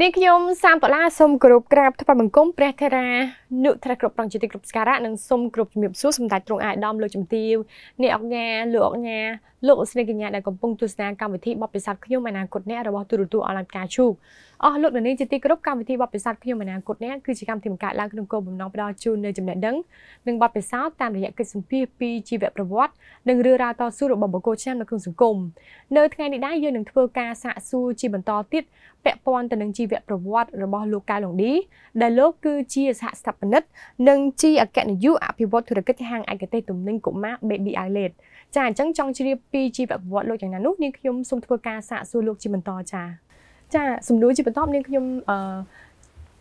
នាងខ្ញុំសាមបលាសូមគោរពក្រាបថ្វាយបង្គំព្រះធរានុធរគ្រប់ប្រងជាទីគ្រប់ស្ការៈនិងសូមគោរពជំរាបសួរសម្ដេចទ្រង់អាយដាមលោកជំទាវអ្នកអង្គញាលោកអង្គញាលោកស្រីកញ្ញាដែលកំពុងទស្សនាកម្មវិធីបបពិស័តខ្ញុំអនាគតអ្នករបស់ទូរទស្សន៍អនឡាញការជូក អស់លោកនាងជាទីគោរពកម្មវិធីបបពិស័តខ្ញុំអនាគតអ្នកគឺជាកម្មវិធីបង្កើតឡើងក្នុងគោលបំណងផ្ដល់ជូននូវចំណេះដឹងនិងបទពិសោធន៍តាមរយៈកិច្ចសម្ភាសន៍ពីជីវប្រវត្តិនិងរឿងរ៉ាវតស៊ូរបស់បុគ្គលឆ្នាំនៅក្នុងសង្គមនៅថ្ងៃនេះដែរយើងនឹងធ្វើការសាកសួរជាបន្តទៀតពាក់ព័ន្ធទៅនឹងជីវប្រវត្តិរបស់លោកកៅឡុងឌីដែលលោកគឺជាសហស្ថាបនិកនិងជាអគ្គនាយកអភិវឌ្ឍធុរកិច្ចហាងឯកទេសទំនិញកុមារ Baby Outlet ចាអញ្ចឹងចង់ជ្រាបពីជីវប្រវត្តិលោកយ៉ាងណានោះនាងខ្ញុំសូមធ្វើការសាកសួរលោកជាបន្តចា ចាសំណួរជាបន្តនាងខ្ញុំអឺ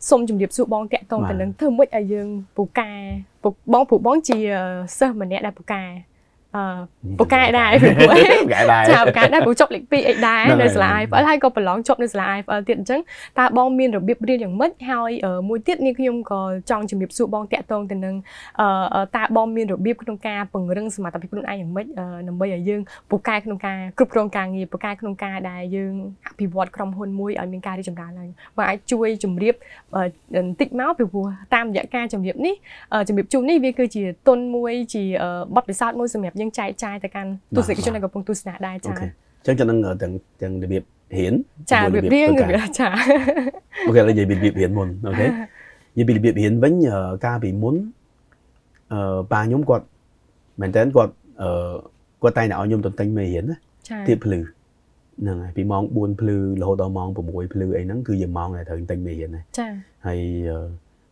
សូមជម្រាបសួរបងតាក់តងទៅនឹងធ្វើមួយឲ្យយើងពូកែបងព្រោះបងជាសិស្សម្នាក់ដែលពូកែអឺ ពូកែដែរព្រោះពូកែដែរចាពូកែដែរព្រោះចប់លេខ2អីដែរនៅសាលា IFL ហើយក៏ប្រឡងជាប់នៅសាលា IFL ទៀតអញ្ចឹងតើបងមានរបៀបរៀនយ៉ាងម៉េចហើយមួយទៀតនេះខ្ញុំក៏ចង់ជំរាបសួរបងតាក់ទងទៅនឹងអឺតើបងមានរបៀបក្នុងការពង្រឹងសមត្ថភាពខ្លួនឯងយ៉ាងម៉េចដើម្បីឲ្យយើងពូកែក្នុងការគ្រប់គ្រងការងារពូកែក្នុងការដែលយើងអភិវឌ្ឍក្រុមហ៊ុនមួយឲ្យមានការរីកចម្រើនឡើងបងអាចជួយជំរាបបន្តិចមកពីព្រោះតាមរយៈការជំរាបនេះជំរាបជូននេះវាគឺជាទុនមួយជាបទពិសោធន៍មួយសម្រាប់យើងចែកចាយទៅកាន់ទស្សនិកជនដែលកំពុងទស្សនាដែរចា៎អញ្ចឹងចំណឹងទាំងទាំងរបៀបរៀនចារបៀបរៀនចាអូខេឥឡូវនិយាយពីរបៀបរៀនមុនអូខេនិយាយពីរបៀបរៀនវិញកាលពីមុនអឺប៉ាខ្ញុំគាត់មែនតើគាត់អឺគាត់តែងតែឲ្យខ្ញុំទៅទិញមេរៀនណាទៀបភ្លឺហ្នឹងហើយពីម៉ោង4ភ្លឺរហូតដល់ម៉ោង6ភ្លឺអីហ្នឹងគឺជាម៉ោងដែលត្រូវទិញមេរៀនណាចាហើយ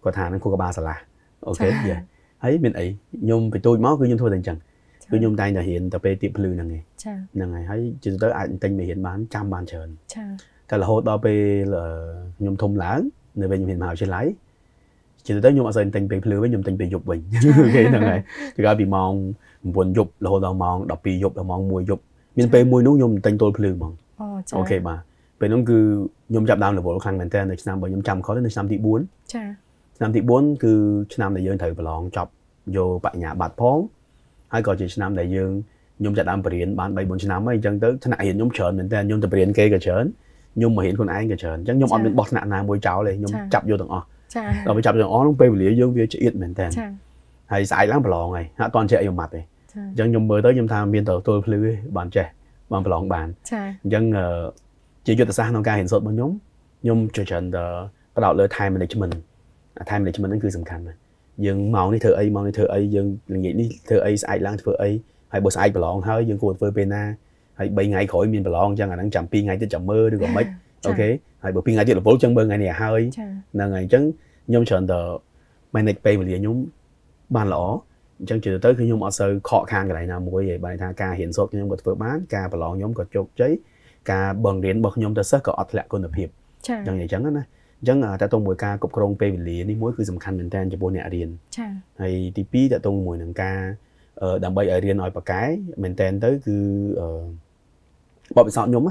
គាត់ថាហ្នឹងគូកបាសាឡាអូខេហើយមានអីខ្ញុំបន្ទូចមកគឺខ្ញុំធ្វើតែអញ្ចឹង គឺខ្ញុំតែងតែរៀនតែពេលទៀបភ្លឺហ្នឹងឯងចាហ្នឹងហើយហើយជិះទៅអាចទិញមេរៀនបានចាំបានច្រើនចាតែរហូតដល់ពេលខ្ញុំធំឡើងនៅវិញខ្ញុំរៀនមហាវិទ្យាល័យជិះទៅខ្ញុំអត់សូវទិញពេលភ្លឺវិញខ្ញុំទិញពេលយប់វិញគេហ្នឹងហើយពីកាលពីម៉ោង9យប់រហូតដល់ម៉ោង12យប់ដល់ម៉ោង1យប់មានពេលមួយនោះខ្ញុំទិញទល់ភ្លឺហ្មងអូចាអូខេបាទពេលនោះគឺខ្ញុំចាប់ដើម level ខ្លាំងមែនតើនៅឆ្នាំបើខ្ញុំចាំខុសនៅឆ្នាំទី4ចាឆ្នាំទី4គឺឆ្នាំដែលយើងត្រូវប្រឡងចប់យកបញ្ញាបត្រផង ហើយក៏ជាឆ្នាំដែលយើងខ្ញុំចាប់ដើមបរៀនបាន3 4ឆ្នាំហើយអញ្ចឹងទៅថ្នាក់រៀនខ្ញុំច្រើនមែនតើខ្ញុំទៅបរៀនគេក៏ច្រើនខ្ញុំមករៀនខ្លួនឯងក៏ច្រើនអញ្ចឹងខ្ញុំអត់មានបោះថ្នាក់ណាមួយចោលទេខ្ញុំចាប់យកទាំងអស់ចាដល់ពេលចាប់ទាំងអស់នោះពេលវេលាយើងវាឆ្អៀតមែនតើចាហើយស្អែកឡើងប្រឡងហើយអត់តន់ចេះអីម៉ាត់ទេអញ្ចឹងខ្ញុំមើលទៅខ្ញុំថាមានទៅទល់ភ្លឺទេបានចេះបានប្រឡងបានចាអញ្ចឹងជាយុទ្ធសាស្ត្រក្នុងការរៀនសូត្ររបស់ខ្ញុំខ្ញុំច្រើនតែផ្ដោតលើ time management time management ហ្នឹងគឺសំខាន់ណាស់ យើងម៉ោងនេះធ្វើអីម៉ោងនេះធ្វើអីយើងល្ងាចនេះធ្វើអីស្អែកឡើងធ្វើអីហើយបើស្អែកប្រឡងហើយយើងគួរធ្វើពេលណាហើយ3ថ្ងៃក្រោយមានប្រឡងអញ្ចឹងអាហ្នឹងចាំ2ថ្ងៃទៀតចាំមើលឬក៏មិនអូខេហើយបើ2ថ្ងៃទៀតរវល់អញ្ចឹងមើលថ្ងៃនេះឲ្យហើយហ្នឹងហើយអញ្ចឹងខ្ញុំច្រើនតែ manage ពេលវេលាខ្ញុំបានល្អអញ្ចឹងជឿទៅគឺខ្ញុំអត់សូវខកខានកន្លែងណាមួយទេបើថាការរៀនសូត្រខ្ញុំក៏ធ្វើបានការប្រឡងខ្ញុំក៏ជោគជ័យការបង្រៀនរបស់ខ្ញុំទៅសិស្សក៏អត់ធ្លាក់គុណភាពអញ្ចឹងអញ្ចឹងណា អញ្ចឹងតើតោះមួយការគ្រប់គ្រងពេលវេលានេះមួយគឺសំខាន់មែនតើចំពោះអ្នករៀនចា៎ហើយទី2តើតោះមួយនឹងការដើម្បីឲ្យរៀនឲ្យប៉ាកែមែនតើទៅគឺបបិសោតខ្ញុំ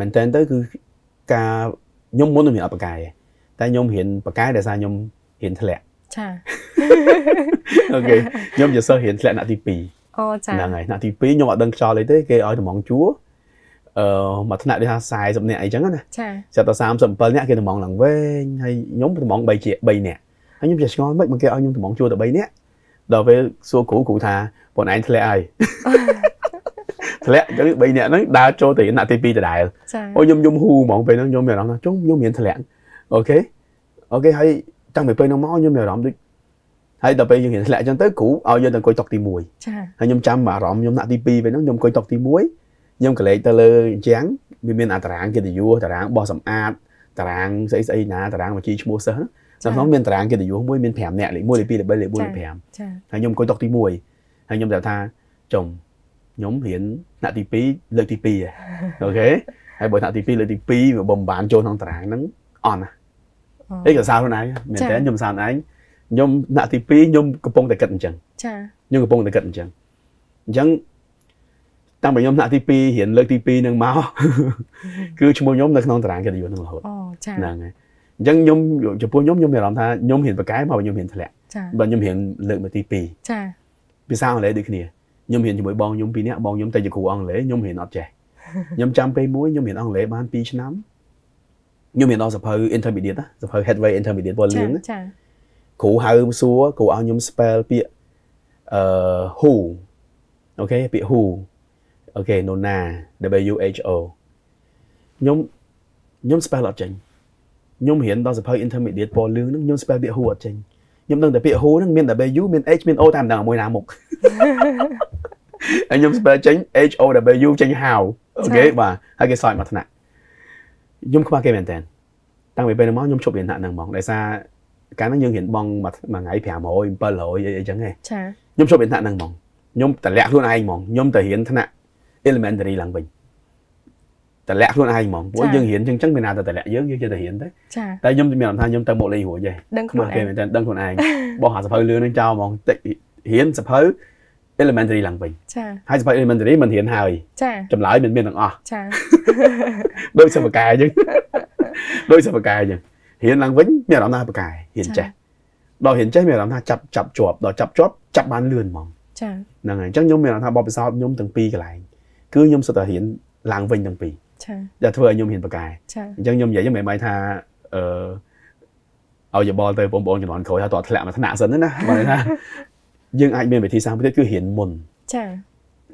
មែនតើទៅគឺការខ្ញុំមុននឹងរៀនអត់ប៉ាកែតែខ្ញុំរៀនប៉ាកែដោយសារខ្ញុំរៀនធ្លាក់ចាអូខេខ្ញុំជាសិស្សរៀនធ្លាក់ថ្នាក់ទី2អូចាហ្នឹងហើយថ្នាក់ទី2ខ្ញុំអត់ដឹងខ្យល់អីទេគេឲ្យតម្ងជួរ អឺមួយថ្នាក់ដូចថា40នាក់អីចឹងណាចាចាត់ទៅ37នាក់គេតម្ងឡើងវែងហើយខ្ញុំតម្ង3ជា3នាក់ហើយខ្ញុំចេះឆ្ងល់មិនមកគេឲ្យខ្ញុំតម្ងជួរតែ3នាក់ដល់ពេលសួរគ្រូគ្រូថាបងឯងធ្លាក់ហើយធ្លាក់ចឹង3នាក់ហ្នឹងដើរចូលទៅថ្នាក់ទី2ដដែលអូខ្ញុំខ្ញុំហ៊ូហ្មងពេលហ្នឹងខ្ញុំមានអារម្មណ៍ថាចុងខ្ញុំមានធ្លាក់អូខេអូខេហើយតាំងពីពេលហ្នឹងមកខ្ញុំមានអារម្មណ៍ដូចហើយដល់ពេលយើងរៀនធ្លាក់អញ្ចឹងទៅគ្រូឲ្យយើងទៅអង្គុយតុទី1ចាហើយខ្ញុំចាំអារម្មណ៍ខ្ញុំថ្នាក់ទី2ពេលហ្នឹងខ្ញុំអង្គុយតុទី1 ខ្ញុំកលេចទៅលើអញ្ចឹងវាមានអាតារាងកិត្តិយសតារាងបោះសម្អាតតារាងស្អីស្អីណាតារាងបញ្ជីឈ្មោះសិស្សនៅក្នុងមានតារាងកិត្តិយសមួយមាន5នាក់លេខ1លេខ2លេខ3លេខ4លេខ5ចាហើយខ្ញុំអង្គុយតុទី1ហើយខ្ញុំប្រាប់ថាចំខ្ញុំរៀនថ្នាក់ទី2លើកទី2អូខេហើយបើថ្នាក់ទី2លើកទី2វាបំបានចូលក្នុងតារាងហ្នឹងអន់ណាអីក៏សើខ្លួនឯងមែនតើខ្ញុំសើឯងខ្ញុំថ្នាក់ទី2ខ្ញុំកំពុងតែគិតអញ្ចឹងចាខ្ញុំកំពុងតែគិតអញ្ចឹងអញ្ចឹង តាំងពីខ្ញុំថ្នាក់ទី2រៀនលើកទី2នឹងមកគឺឈ្មោះខ្ញុំនៅក្នុងតារាងកិត្តិយសនឹងរហូតអូចាហ្នឹងហើយអញ្ចឹងខ្ញុំចំពោះខ្ញុំខ្ញុំមានអារម្មណ៍ថាខ្ញុំរៀនបកកែមកខ្ញុំរៀនធ្លាក់បើខ្ញុំរៀនលើកមកទី2ចាភាសាអង់គ្លេសដូចគ្នាខ្ញុំរៀនជាមួយបងខ្ញុំពីរនាក់បងខ្ញុំទៅជាគ្រូអង់គ្លេសខ្ញុំរៀនអត់ចេះខ្ញុំចាំពេលមួយខ្ញុំរៀនអង់គ្លេសបាន2ឆ្នាំខ្ញុំមានដល់សភៅ intermediate ណាសភៅ headway intermediate ពណ៌លឿងណាចាគ្រូហៅសួរគ្រូឲ្យខ្ញុំ spell ពាក្យអឺ who អូខេពាក្យ who អូខេ nona w h o ខ្ញុំខ្ញុំ spell អត់ចេញខ្ញុំរៀនដល់សភៅ intermediate ពណ៌លឿងហ្នឹងខ្ញុំ spell ពាក្យ who អត់ចេញខ្ញុំដឹងតែពាក្យ who ហ្នឹងមាន w មាន h មាន o តែមិនដឹងមួយណាមុខហើយខ្ញុំ spell ចេញ h o w ចេញ how អូខេបាទហើយគេសោយមកថ្នាក់ខ្ញុំខ្វះគេមែនតើតាំងពីពេលហ្នឹងមកខ្ញុំឈប់រៀនថ្នាក់ហ្នឹងហ្មងដោយសារកាលហ្នឹងយើងរៀនបងមួយមួយថ្ងៃ500 700អីអីចឹងឯងចាខ្ញុំឈប់រៀនថ្នាក់ហ្នឹងហ្មងខ្ញុំតម្លាក់ខ្លួនឯងហ្មងខ្ញុំទៅរៀនថ្នាក់ elementary ឡើងវិញតម្លាក់ខ្លួនឯងហ្មងព្រោះយើងរៀនចឹងចឹងមានណាទៅតម្លាក់យើងយើងចេះតែរៀនទៅចាតែខ្ញុំមានអារម្មណ៍ថាខ្ញុំទៅមកលេងរួចទេដឹងខ្ខ្លួនវះឯគេងមែនតើដឹងខ្លួនឯងបោះអាសភៅលឿនហ្នឹងចោលហ្មងតិចរៀនសភៅ elementary ឡើងវិញចាហើយសភៅ elementary មិនរៀនហើយចាចម្លើយមិនមានទាំងអស់ចាដូចសិស្សបកាយអញ្ចឹងដូចសិស្សបកាយអញ្ចឹងរៀនឡើងវិញមានអារម្មណ៍ថាបកាយរៀនចេះដល់រៀនចេះមានអារម្មណ៍ថាចាប់ចាប់ជាប់ដល់ចាប់ជាប់ចាប់បានលឿនហ្មងចាហ្នឹងហើយអញ្ចឹងខ្ញុំមានអារម្មណ៍ថាបបពិសោធន៍ខ្ញុំទាំងពីរកន្លែង គឺខ្ញុំសុទ្ធតែរៀនឡើងវិញទាំងពីរចាដែលធ្វើឲ្យខ្ញុំរៀនបកាយចាអញ្ចឹងខ្ញុំនិយាយមិនមែនថាអឺឲ្យយោបល់ទៅបងប្អូនជំនាន់ក្រោយថាតើធ្លាក់មកថ្នាក់សិនណាបើថាយើងអាចមានវិធីសាស្ត្រមួយទៀតគឺរៀនមុនចា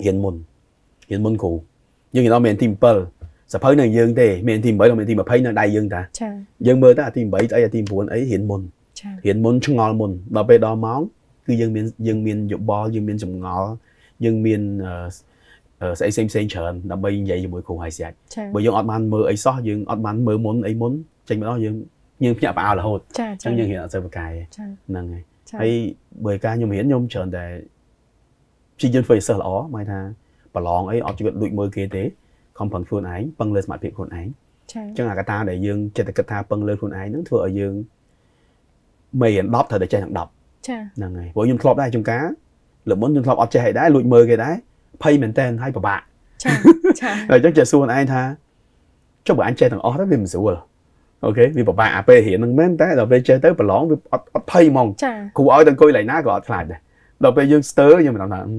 រៀនមុនរៀនមុនគ្រូយើងរៀនដល់មានទី7សភៅនៅយើងទេមានទី8ដល់មានទី20នៅដៃយើងតាចាយើងមើលទៅអាទី8ស្អីអាទី9អីរៀនមុនចារៀនមុនឆ្ងល់មុនដល់ពេលដល់ម៉ោងគឺយើងមានយើងមានយោបល់យើងមានចម្ងល់យើងមានអឺអឺ ស្អីផ្សេងផ្សេងច្រើនដើម្បីនិយាយជាមួយគ្រូហៃសាច់បើយើងអត់បានមើលអីសោះយើងអត់បានមើលមុនអីមុនចេញមកដល់យើងយើងភ្ញាក់ផ្អើលរហូតអញ្ចឹងយើងរៀនអត់សូវប្រកែហ្នឹងហើយហើយបើការខ្ញុំរៀនខ្ញុំច្រើនតែព្យាយាមធ្វើឲ្យសិស្សល្អហ្មងថាប្រឡងអីអត់ជីវិតលួចមើលគេទេខំប្រឹងខ្លួនឯងពឹងលើសមត្ថភាពខ្លួនឯងអញ្ចឹងអាកតាដែលយើងចិត្តគិតថាពឹងលើខ្លួនឯងហ្នឹងធ្វើឲ្យយើងមេរៀន10ត្រូវតែចេះទាំង10ចាហ្នឹងហើយព្រោះខ្ញុំធ្លាប់ដែរចំការលើមុនខ្ញុំធ្លាប់អត់ចេះអីដែរលួចមើលគេដែរ ភ័យមែនតើហើយពិបាកចាចាហើយអញ្ចឹងចេះសួរខ្លួនឯងថាចុះបើអញចេះទាំងអស់ទៅវាមិនស្រួលអូខេវាពិបាកអាពេលរៀនហ្នឹងមែនតែដល់ពេលចេះទៅប្រឡងវាអត់អត់ភ័យហ្មងចាគ្រូឲ្យទៅអង្គុយឡៃណាក៏អត់ខ្លាចដែរដល់ពេលយើងស្ទើយើងមិនដឹងថាអឺ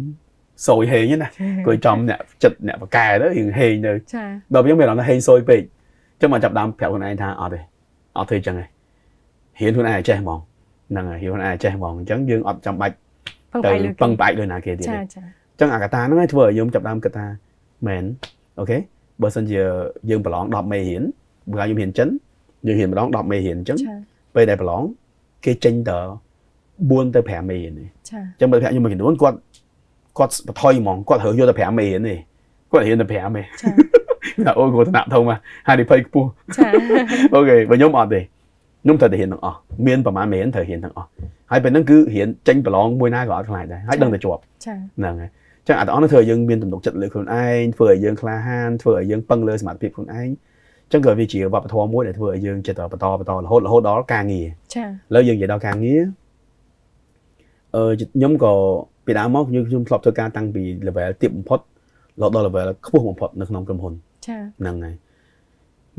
សួយហេងណាអង្គុយចំអ្នកចិត្តអ្នកបកែទៅយើងហេងទៅចាដល់ពេលយើងមានអារម្មណ៍ថាហេងសួយពេកអញ្ចឹងមកចាប់ដើមប្រាប់ខ្លួនឯងថាអត់ទេអត់ធ្វើអញ្ចឹងទេរៀនខ្លួនឯងឲ្យចេះហ្មងហ្នឹងហើយរៀនខ្លួនឯងឲ្យចេះហ្មងអញ្ចឹងយើងអត់ចាំបាច់ពឹងទៅផ្អែកលើពឹងផ្អែកលើណាគេទៀតទេ ចាអចាញ្ចឹងអាកត្តាហ្នឹងឯងធ្វើឲ្យយើងចាប់ដើមគិតថាមែនអូខេបើសិនជាយើងប្រឡង10មេរៀនបើយើងរៀនចិនយើងរៀនម្ដង10មេរៀនអញ្ចឹងចាពេលដែលប្រឡងគេចេញទៅ4ទៅ5មេរៀនទេចាអញ្ចឹងបើប្រាក់ខ្ញុំមួយចំនួនគាត់គាត់បន្ថយហ្មងគាត់រើសយកតែ5មេរៀនទេគាត់រៀនតែ5ទេចាថាអូគាត់ថ្នាក់ធំមកហានិភ័យខ្ពស់ចាអូខេបើខ្ញុំអត់ទេខ្ញុំត្រូវតែរៀនទាំងអស់មានប្រហែលមេរៀនត្រូវរៀនទាំងអស់ហើយពេលហ្នឹងគឺរៀនចេញប្រឡងមួយណាក៏អត់ខ្លាចដែរហើយដឹងតែជាប់ចាហ្នឹងហើយអញ្ចឹងអាទាំងអស់នោះធ្វើឲ្យយើងមានទំនុកចិត្តលើខ្លួនឯងធ្វើឲ្យយើងក្លាហានធ្វើឲ្យយើងពឹងលើសមត្ថភាពខ្លួនឯងអញ្ចឹងក៏វាជាវប្បធម៌មួយដែលធ្វើឲ្យយើងចិត្តបន្តបន្តរហូតរហូតដល់ការងារចាឥឡូវយើងនិយាយដល់ការងារអឺខ្ញុំក៏ពីដើមមកខ្ញុំខ្ញុំធ្លាប់ធ្វើការតាំងពី level ទាបបំផុតរហូតដល់ level ខ្ពស់បំផុតនៅក្នុងក្រុមហ៊ុនចាហ្នឹងហើយ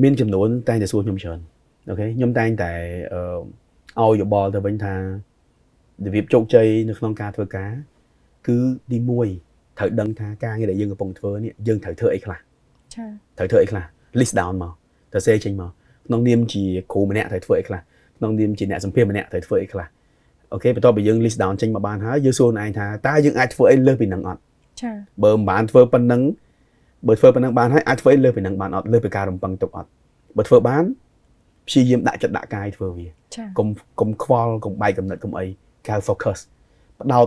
មានចំនួនតែងតែសួរខ្ញុំច្រើនអូខេខ្ញុំតែងតែអឺឲ្យយោបល់ទៅវិញថារបៀបជោគជ័យនៅក្នុងការធ្វើការ គឺទី1 ត្រូវដឹងថាការងារដែលយើងកំពុងធ្វើនេះយើងត្រូវធ្វើអីខ្លះចាត្រូវធ្វើអីខ្លះ list down មកទៅសេចេញមកក្នុងនាមជាគ្រូម្នាក់ត្រូវធ្វើអីខ្លះក្នុងនាមជាអ្នកសម្ភារម្នាក់ត្រូវធ្វើអីខ្លះអូខេបន្ទាប់ពីយើង list down ចេញមកបានហើយយើងសួរខ្លួនឯងថាតើយើងអាចធ្វើអីលើសពីនឹងអត់ចាបើមិនបានធ្វើប៉ុណ្ណឹងបើធ្វើប៉ុណ្ណឹងបានហើយអាចធ្វើអីលើសពីនឹងបានអត់លើសពីការរំពឹងទុកអត់បើធ្វើបានព្យាយាមដាក់ចិត្តដាក់កាយធ្វើវាចាកុំកុំខ្វល់កុំបែកកំណត់កុំអីកៅ focus បដោត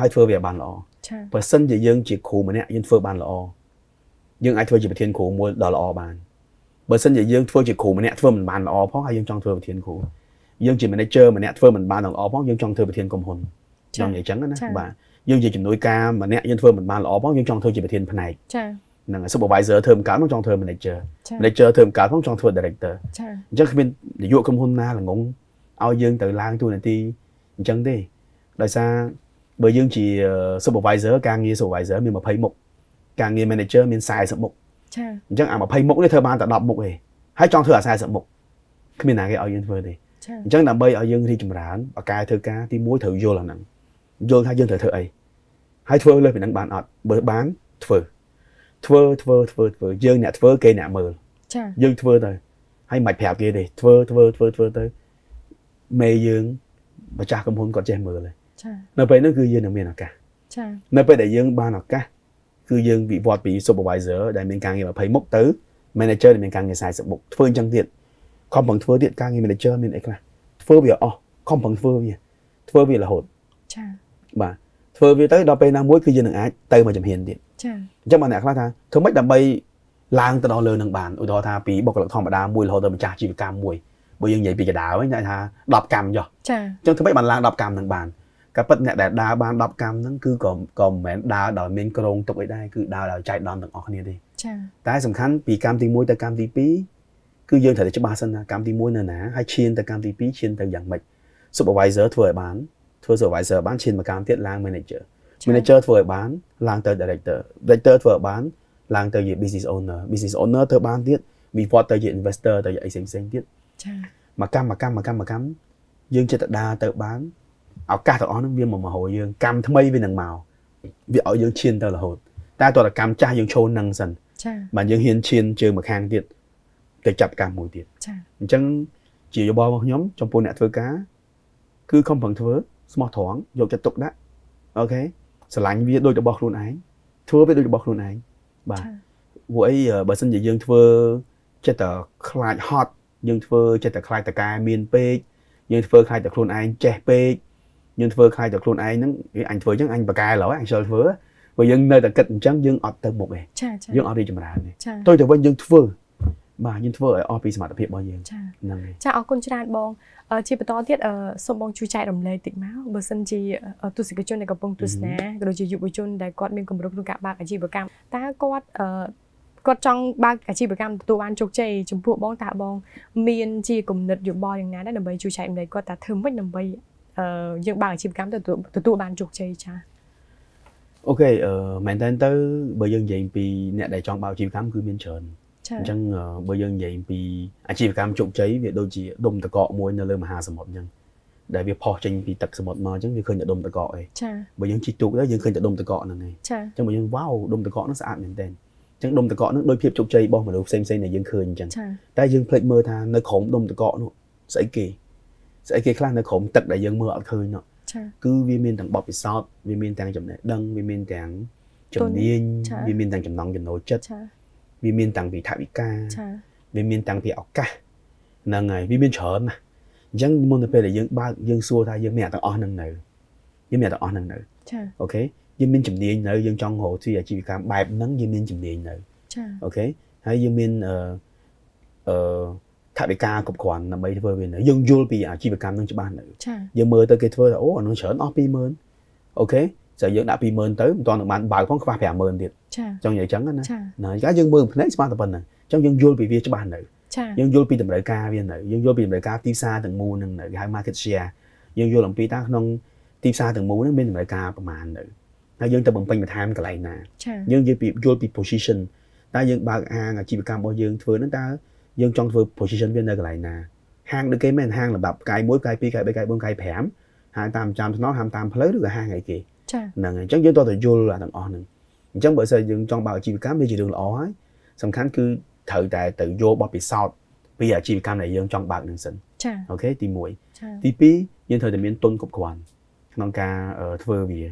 ហើយធ្វើវាឲ្យបានល្អចា បើសិនជាយើងជាគ្រូម្នាក់យើងធ្វើបានល្អយើងអាចធ្វើជាប្រធានគ្រូមួយដ៏ល្អបានបើសិនជាយើងធ្វើជាគ្រូម្នាក់ធ្វើមិនបានល្អផងហើយយើងចង់ធ្វើប្រធានគ្រូយើងជា manager ម្នាក់ធ្វើមិនបានល្អផងយើងចង់ធ្វើប្រធានក្រុមហ៊ុនចង់និយាយចឹងណាបាទយើងជាជំនួយការម្នាក់យើងធ្វើមិនបានល្អផងយើងចង់ធ្វើជាប្រធានផ្នែកចាហ្នឹងហើយ supervisor ធ្វើមិនកើតផងចង់ធ្វើ manager ចា manager ធ្វើមិនកើតផងចង់ធ្វើ director ចាអញ្ចឹងគ្មាននាយកក្រុមហ៊ុនណាល្ងងឲ្យយើងទៅឡើងតួនាទីអញ្ចឹងទេដោយសារ បើយើងជា supervisor ការងារ supervisor មាន20មុខការងារ manager មាន40មុខចាអញ្ចឹងអា20មុខនេះធ្វើបានតែ10មុខទេហើយចង់ធ្វើអា40មុខគ្មានណាគេឲ្យយើងធ្វើទេចាអញ្ចឹងដើម្បីឲ្យយើងរីកចម្រើនបកកែធ្វើការទី1ត្រូវយល់អាហ្នឹងយល់ថាយើងត្រូវធ្វើអីហើយធ្វើលើសពីហ្នឹងបានអត់បើបានធ្វើធ្វើធ្វើធ្វើធ្វើយើងអ្នកធ្វើគេអ្នកមើលចាយើងធ្វើទៅហើយមិនប្រាប់គេទេធ្វើធ្វើធ្វើធ្វើទៅមេយើងម្ចាស់ក្រុមហ៊ុនគាត់ចេះមើលហើយ ចានៅពេលហ្នឹងគឺយើងនឹងមានឱកាសចានៅពេលដែលយើងបានឱកាសគឺយើងវិវត្តពី supervisor ដែលមានការងារ20មុខទៅ manager ដែលមានការងារ40មុខធ្វើអញ្ចឹងទៀតខំប្រឹងធ្វើទៀតការងារ manager មានអីខ្លះធ្វើវាអស់ខំប្រឹងធ្វើវាធ្វើវារហូតចាបាទធ្វើវាទៅដល់ពេលណាមួយគឺយើងនឹងអាចទៅមកជំហានទៀតចាអញ្ចឹងបងអ្នកខ្លះថាធ្វើម៉េចដើម្បីឡើងទៅដល់លើនឹងបានឧទាហរណ៍ថាពីបុគ្គលិកធម្មតាមួយរហូតដល់ម្ចាស់អាជីវកម្មមួយបើយើងនិយាយពីកណ្ដាលវិញតែថា10កម្មចុះចាអញ្ចឹងធ្វើម៉េចបានឡើង10កម្មនឹងបាន ក៏ពិតអ្នកដែលដើរបាន10កម្មហ្នឹងគឺក៏ក៏មិនមែនដើរដោយមានក្រងទុកអីដែរគឺដើរដោយចែកដំទាំងអស់គ្នាទេចាតែសំខាន់ពីកម្មទី1ទៅកម្មទី2គឺយើងត្រូវតែច្បាស់សិនថាកម្មទី1នៅណាហើយឈានទៅកម្មទី2ឈានទៅយ៉ាងម៉េច supervisor ធ្វើឲ្យបានធ្វើ supervisor បានឈានមកកម្មទៀតឡើង manager manager ធ្វើឲ្យបានឡើងទៅ director director ធ្វើឲ្យបានឡើងទៅជា business owner business owner ធ្វើបានទៀតវិវត្តទៅជា investor ទៅជាអីផ្សេងផ្សេងៗទៀតចាមកកម្មមកកម្មមកកម្មមកកម្មយើងចិត្តតែដើរទៅបាន ឱកាសទាំងអស់ហ្នឹងវាមកមហោយើងកម្មថ្មីវានឹងមកវាឲ្យយើងឈានទៅរហូតតែតើកម្មចាស់យើងឈោននឹងសិនចាបាទយើងហ៊ានឈានជើងមកខាងទៀតទៅចាប់កម្មមួយទៀតចាអញ្ចឹងជាយោបល់របស់ខ្ញុំចំពោះអ្នកធ្វើការគឺខំប្រឹងធ្វើស្មោះត្រង់យកចិត្តទុកដាក់អូខេស្រឡាញ់វាដូចរបស់ខ្លួនឯងធ្វើវាដូចរបស់ខ្លួនឯងបាទចាព្រោះអីបើសិនជាយើងធ្វើចិត្តតែខ្លាចហត់យើងធ្វើចិត្តតែខ្លាចតកែមានពេកយើងធ្វើខ្លាចតែខ្លួនឯងចេះពេក យើងធ្វើខ្លាចតែខ្លួនឯងហ្នឹងអញធ្វើអញ្ចឹងអញបកែឡើយអញចូលធ្វើព្រោះយើងនៅតែគិតអញ្ចឹងយើងអត់ទៅមុខទេចាចាយើងអត់រីកចម្រើនទេចាទៅទៅវិញយើងធ្វើបាទយើងធ្វើឲ្យអស់ពីសមត្ថភាពរបស់យើងចាហ្នឹងហើយចាអរគុណច្រើនបងអឺជាបន្តទៀតអឺសូមបងជួយចែករំលែកតិចមកបើសិនជាអឺទស្សនិកជនដែលកំពុងទស្សនាក៏ដូចជាយុវជនដែលគាត់មានគម្រោងក្នុងការបើកអាជីវកម្មតើគាត់អឺគាត់ចង់បើកអាជីវកម្មទទួលបានជោគជ័យចំពោះបងតើបង មានជាគំនិតយោបល់យ៉ាងណាដែរដើម្បីជួយចែករំលែកគាត់តើធ្វើម៉េចដើម្បីអឺ យើងបើកអាជីវកម្មទៅទទួលទទួលបានជោគជ័យចាអូខេអឺមែនតើទៅបើយើងនិយាយពីអ្នកដែលចង់បើកអាជីវកម្មគឺមានច្រើនចាអញ្ចឹងអឺបើយើងនិយាយពីអាជីវកម្មជោគជ័យវាដូចជាដុំតកកមួយនៅលើមហាសមុទ្រអញ្ចឹងដែលវាផុសចេញពីទឹកសមុទ្រមកអញ្ចឹងវាឃើញតែដុំតកកឯងចាបើយើងជិះទូកទៅយើងឃើញតែដុំតកកហ្នឹងឯងចាអញ្ចឹងបើយើងវ៉ាវដុំតកកហ្នឹងស្អាតមែនតើអញ្ចឹងដុំតកកហ្នឹងដូចភាពជោគជ័យរបស់មនុស្សផ្សេងៗដែលយើងឃើញអញ្ចឹងចាតែយើងភ្លេចមើលថានៅក្រោមដុំតកកនោះស្អីគេ ស្អីគេខ្លះនៅក្រោមទឹកដែលយើងមើលអត់ឃើញនោះចាគឺវាមានទាំងបបពិសោធន៍វាមានទាំងចំណេះដឹងវាមានទាំងជំនាញចា៎វាមានទាំងចំណង់ចំណូលចិត្តចាវាមានទាំងពីថវិកាចាវាមានទាំងពីឱកាសហ្នឹងហើយវាមានច្រើនណាស់អញ្ចឹងមុនទៅពេលដែលយើងបើកយើងសួរថាយើងមានអាទាំងអស់ហ្នឹងនៅយើងមានអាទាំងអស់ហ្នឹងនៅចា OK យើងមានជំនាញនៅយើងចង់រកទីអាជីវកម្មបែបហ្នឹងយើងមានជំនាញនៅចា OK ហើយយើងមានអឺអឺ ថវិកាគ្រប់គ្រាន់ដើម្បីធ្វើវានៅយើងយល់ពីអាជីវកម្មហ្នឹងច្បាស់នៅចាយើងមើលទៅគេធ្វើថាអូអានោះច្រើនអស់20000 OK ស្អីយើងដាក់20000ទៅមិនទាន់នឹងបានបើកផងខ្វះ50000ទៀតចាចង់និយាយអញ្ចឹងណាចាណាកាលយើងមើលភ្នែកស្មានតែប៉ុណ្្នឹងអញ្ចឹងយើងយល់ពីវាច្បាស់នៅចាយើងយល់ពីតម្រូវការវានៅយើងយល់ពីតម្រូវការទីផ្សារទាំងមូលហ្នឹងនៅគេហៅ market share យើងយល់អំពីតើក្នុងទីផ្សារទាំងមូលហ្នឹងមានតម្រូវការប្រមាណនៅហើយយើងទៅបំពេញបន្ថែមកន្លែងណាចាយើងនិយាយពីយល់ពី position តើយើងបើកហាងអាជីវកម្មរបស់យើងធ្វើហ្នឹងតើ យើងចង់ធ្វើ position វានៅកន្លែងណាហាងដូចគេមែនហាងលំដាប់ផ្កាយ1ផ្កាយ2ផ្កាយ3ផ្កាយ4ផ្កាយ5ហាងតាមចាំថ្នល់ហាងតាមផ្លូវឬក៏ហាងអីគេចាហ្នឹងហើយអញ្ចឹងយើងតើតយល់អាទាំងអស់ហ្នឹងអញ្ចឹងបើសិនយើងចង់បើកអាជីវកម្មវាជារឿងល្អហើយសំខាន់គឺត្រូវតែទៅយកបទពិសោធន៍ពីអាជីវកម្មដែលយើងចង់បើកនឹងសិនចាអូខេទី1ចាទី2យើងត្រូវតែមានទុនគ្រប់គ្រាន់ក្នុងការអឺធ្វើវា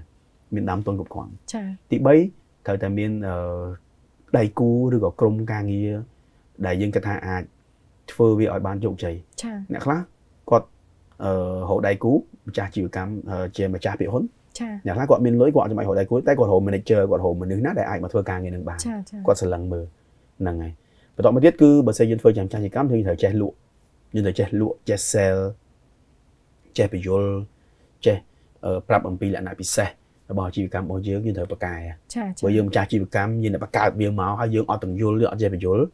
មានដើមទុនគ្រប់គ្រាន់ចាទី3ត្រូវតែមានអឺដៃគូឬក៏ក្រុមការងារ ដែលយើងគិតថាអាចធ្វើវាឲ្យបានជោគជ័យចាអ្នកខ្លះគាត់អឺរកដៃគូម្ចាស់អាជីវកម្មអឺជាម្ចាស់ភាគហ៊ុនចាអ្នកខ្លះគាត់មានលុយគាត់អត់ចាំបាច់រកដៃគូតែគាត់រក manager គាត់រកមនុស្សណាដែលអាចមកធ្វើការងារនឹងបានចាចាគាត់ស្រឡឹងមើលហ្នឹងហើយបន្តមកទៀតគឺបើសិនយើងធ្វើជាម្ចាស់អាជីវកម្មយើងត្រូវចេះលក់យើងត្រូវចេះលក់ចេះ sell ចេះបញ្យល់ចេះអឺប្រាប់អំពីលក្ខណៈពិសេសរបស់អាជីវកម្មរបស់យើងយើងត្រូវប្រកែចាបើយើងម្ចាស់អាជីវកម្មយើងតែបង្កើតវាមកហើយយើងអត់ទាំងយល់ឬអត់ចេះបញ្យល់អញ្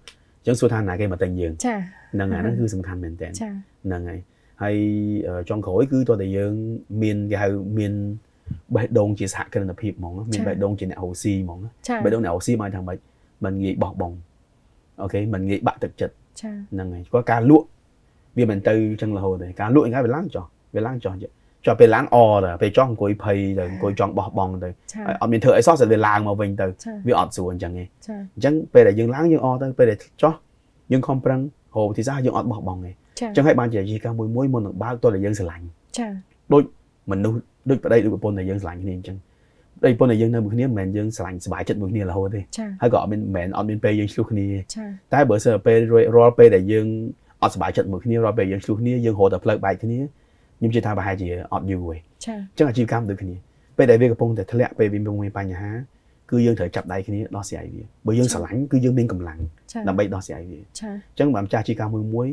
ចឹងសួរថាណាគេមកតែងយើងចាហ្នឹងអាហ្នឹងគឺសំខាន់មែនតើចាហ្នឹងហើយហើយចុងក្រោយគឺតើតែយើងមានគេហៅមានបេះដូងជាសហគ្រិនភាពហ្មងមានបេះដូងជាអ្នកអូស៊ីហ្មងបេះដូងអ្នកអូស៊ីមកថាម៉េចមិនងាយបោះបង់អូខេមិនងាយបាក់ទឹកចិត្តហ្នឹងហើយគាត់ការលក់វាមិនទៅចឹងរហូតទេការលក់ឯងវាឡើងចុះវាឡើងចុះ ចុះពេលឡើងអទៅពេលចង់អង្គុយភ័យទៅអង្គុយចង់បោះបង់ទៅចាហើយអត់មានធ្វើអីសោះតែវាឡើងមកវិញទៅចាវាអត់ស្រួលអញ្ចឹងទេចាអញ្ចឹងពេលដែលយើងឡើងយើងអទៅពេលដែលចុះយើងខំប្រឹងហូបទីសាយើងអត់បោះបង់ទេចាអញ្ចឹងហើយបានជាអាជីវកម្មមួយមួយមុននឹងបើកតើតែយើងស្រឡាញ់ចាមនុស្សដូចប្តីដូចប្រពន្ធដែលយើងស្រឡាញ់គ្នាអញ្ចឹងប្តីប្រពន្ធដែលយើងនៅមួយគ្នាមិនមែនយើងស្រឡាញ់សប្បាយចិត្តមួយគ្នារហូតទេចាហើយក៏អត់មានមិនមែនអត់មានពេលយើងឆ្លោះគ្នាចាតែបើសិនពេលរាល់ពេលដែលយើងអត់សប្បាយចិត្តមួយគ្នារាល់ពេលយើងឆ្លោះគ្នាយើងរត់តែផ្លូវបែកគ្នា ខ្ញុំជឿថាប្រហែលជាអត់យូរទេចាអញ្ចឹងអាជីវកម្មដូចគ្នាពេលដែលវាកំពុងតែធ្លាក់ពេលវាមានបញ្ហាគឺយើងត្រូវចាប់ដៃគ្នាដោះស្រាយវាបើយើងស្រឡាញ់គឺយើងមានកម្លាំងចាដើម្បីដោះស្រាយវាអចាញ្ចឹងបើម្ចាស់អាជីវកម្មមួយមួយ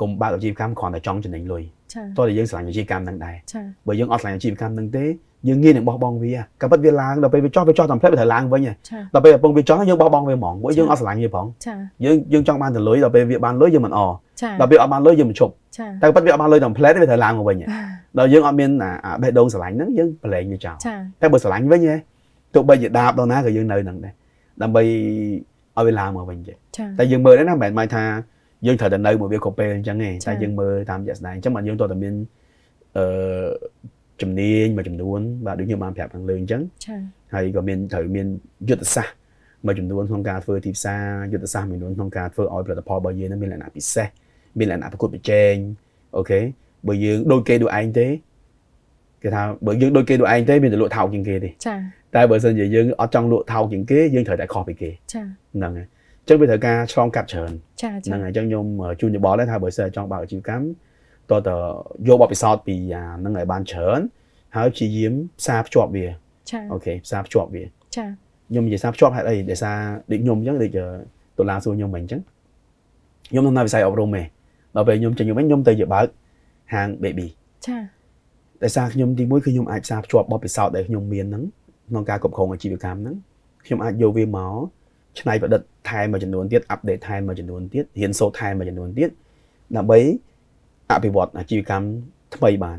កុំបើកអាជីវកម្មគ្រាន់តែចង់ចំណេញលុយចាតោះតែយើងស្រឡាញ់អាជីវកម្មហ្នឹងដែរចាបើយើងអត់ស្រឡាញ់អាជីវកម្មហ្នឹងទេ យើងងាយនឹងបោះបង់វាក៏ប៉ុតវាឡើងដល់ពេលវាចោះវាចោះតាមផ្លែវាត្រូវឡើងវិញហ៎ចាដល់ពេលកំពុងវាចោះយើងបោះបង់វាហ្មងព្រោះយើងអត់ស្រឡាញ់វាផងចាយើងយើងចង់បានតែលុយដល់ពេលវាបានលុយយើងមិនអចាដល់ពេលអត់បានលុយយើងមិនឈប់ចាតែប៉ុតវាអត់បានលុយតាមផ្លែវាត្រូវឡើងមកវិញហ៎ដល់យើងអត់មានអាអាបេះដូងស្រឡាញ់ហ្នឹងយើងប្រឡែងវាចោលចាតែបើស្រឡាញ់វិញហ៎ទោះបីជាដាបដល់ណាក៏យើងនៅហ្នឹងដែរដើម្បីឲ្យវាឡើងមកវិញចេះចាតែយើងមើលដែរណាមិនមែនមកថាយើងត្រូវតែនៅមួយវាគ្រប់ពេលអញ្ចឹងទេចា៎តែយើងមើលតាមជាក់ស្ដែងអញ្ចឹងបានយើងតើតែមានអឺ ជំនាញមួយចំនួនបាទដូចខ្ញុំបានប្រាប់ខាងលើអញ្ចឹងចាហើយក៏មានត្រូវមានយុទ្ធសាស្ត្រមួយចំនួនក្នុងការធ្វើទីផ្សារយុទ្ធសាស្ត្រមួយចំនួនក្នុងការធ្វើឲ្យផលិតផលរបស់យើងនឹងមានលក្ខណៈពិសេសមានលក្ខណៈប្រកួតប្រជែងអូខេបើយើងដូចគេដូចឯងទេគេថាបើយើងដូចគេដូចឯងទេមានតែលក់ថោកជាងគេទេចាតែបើសិនជាយើងអត់ចង់លក់ថោកជាងគេយើងត្រូវតែខុសពីគេចាហ្នឹងហើយអញ្ចឹងវាត្រូវការឆ្លងកាត់ច្រើនចាហ្ចាហ្នឹងហើយអញ្ចឹងខ្ញុំជូនយោបល់ដែរថាបើសិនចង់បើកអាជីវកម្ម តើតើយកបទពិសោធន៍ពីអាហ្នឹងឲ្យបានច្រើនហើយព្យាយាមផ្សារភ្ជាប់វាចាអូខេផ្សារភ្ជាប់វាចាខ្ញុំនិយាយសារភ្ជាប់ហេតុអីដោយសារដូចខ្ញុំអញ្ចឹងដូចដុល្លារសួរខ្ញុំវិញអញ្ចឹងខ្ញុំនៅវិស័យអប់រំឯងដល់ពេលខ្ញុំចេញមកវិញខ្ញុំទៅជាបើកហាង baby ចាដោយសារខ្ញុំទីមួយគឺខ្ញុំអាចផ្សារភ្ជាប់បទពិសោធន៍ដែលខ្ញុំមានហ្នឹងក្នុងការគ្រប់គ្រងអាជីវកម្មហ្នឹងខ្ញុំអាចយកវាមកច្នៃប្រឌិតថែមមួយចំនួនទៀតអាប់ដេតថែមមួយចំនួនទៀតរៀនសូត្រថែមមួយចំនួនទៀតដើម្បី អភិវឌ្ឍអាជីវកម្មថ្មីបាន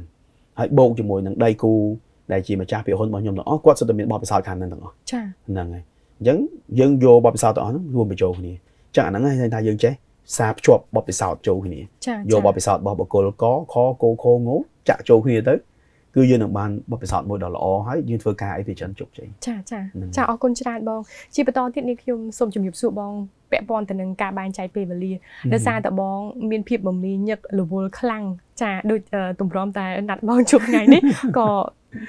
ហើយបូកជាមួយនឹងដៃគូដែលជាម្ចាស់ភាគហ៊ុនរបស់ខ្ញុំទាំងអស់គាត់សុទ្ធតែមានបទពិសោធន៍ខាងហ្នឹងទាំងអស់ចាហ្នឹងហើយអញ្ចឹងយើងយកបទពិសោធន៍ទាំងអស់ហ្នឹងរួមបញ្ចូលគ្នាអញ្ចឹងអាហ្នឹងហើយថាយើងចេះសារភ្ជាប់បទពិសោធន៍ចូលគ្នាចាយកបទពិសោធន៍របស់បុគ្គលកខកគោងោចាក់ចូលគ្នាទៅគឺយើងនឹងបានបទពិសោធន៍មួយដ៏ល្អហើយយើងធ្វើការអីវាច្រើនជោគជ័យចាចាហ្នឹងចាអរគុណច្រើនបងជាបន្តទៀតនេះខ្ញុំសូមជម្រាបសួរបង ពាក់ព័ន្ធទៅនឹងការបែងចែកពេលវេលាដោយសារតែបងមានភាពមមាញឹករវល់ខ្លាំងចាដូចអឺទម្រាំតែណាត់បងជួបថ្ងៃនេះក៏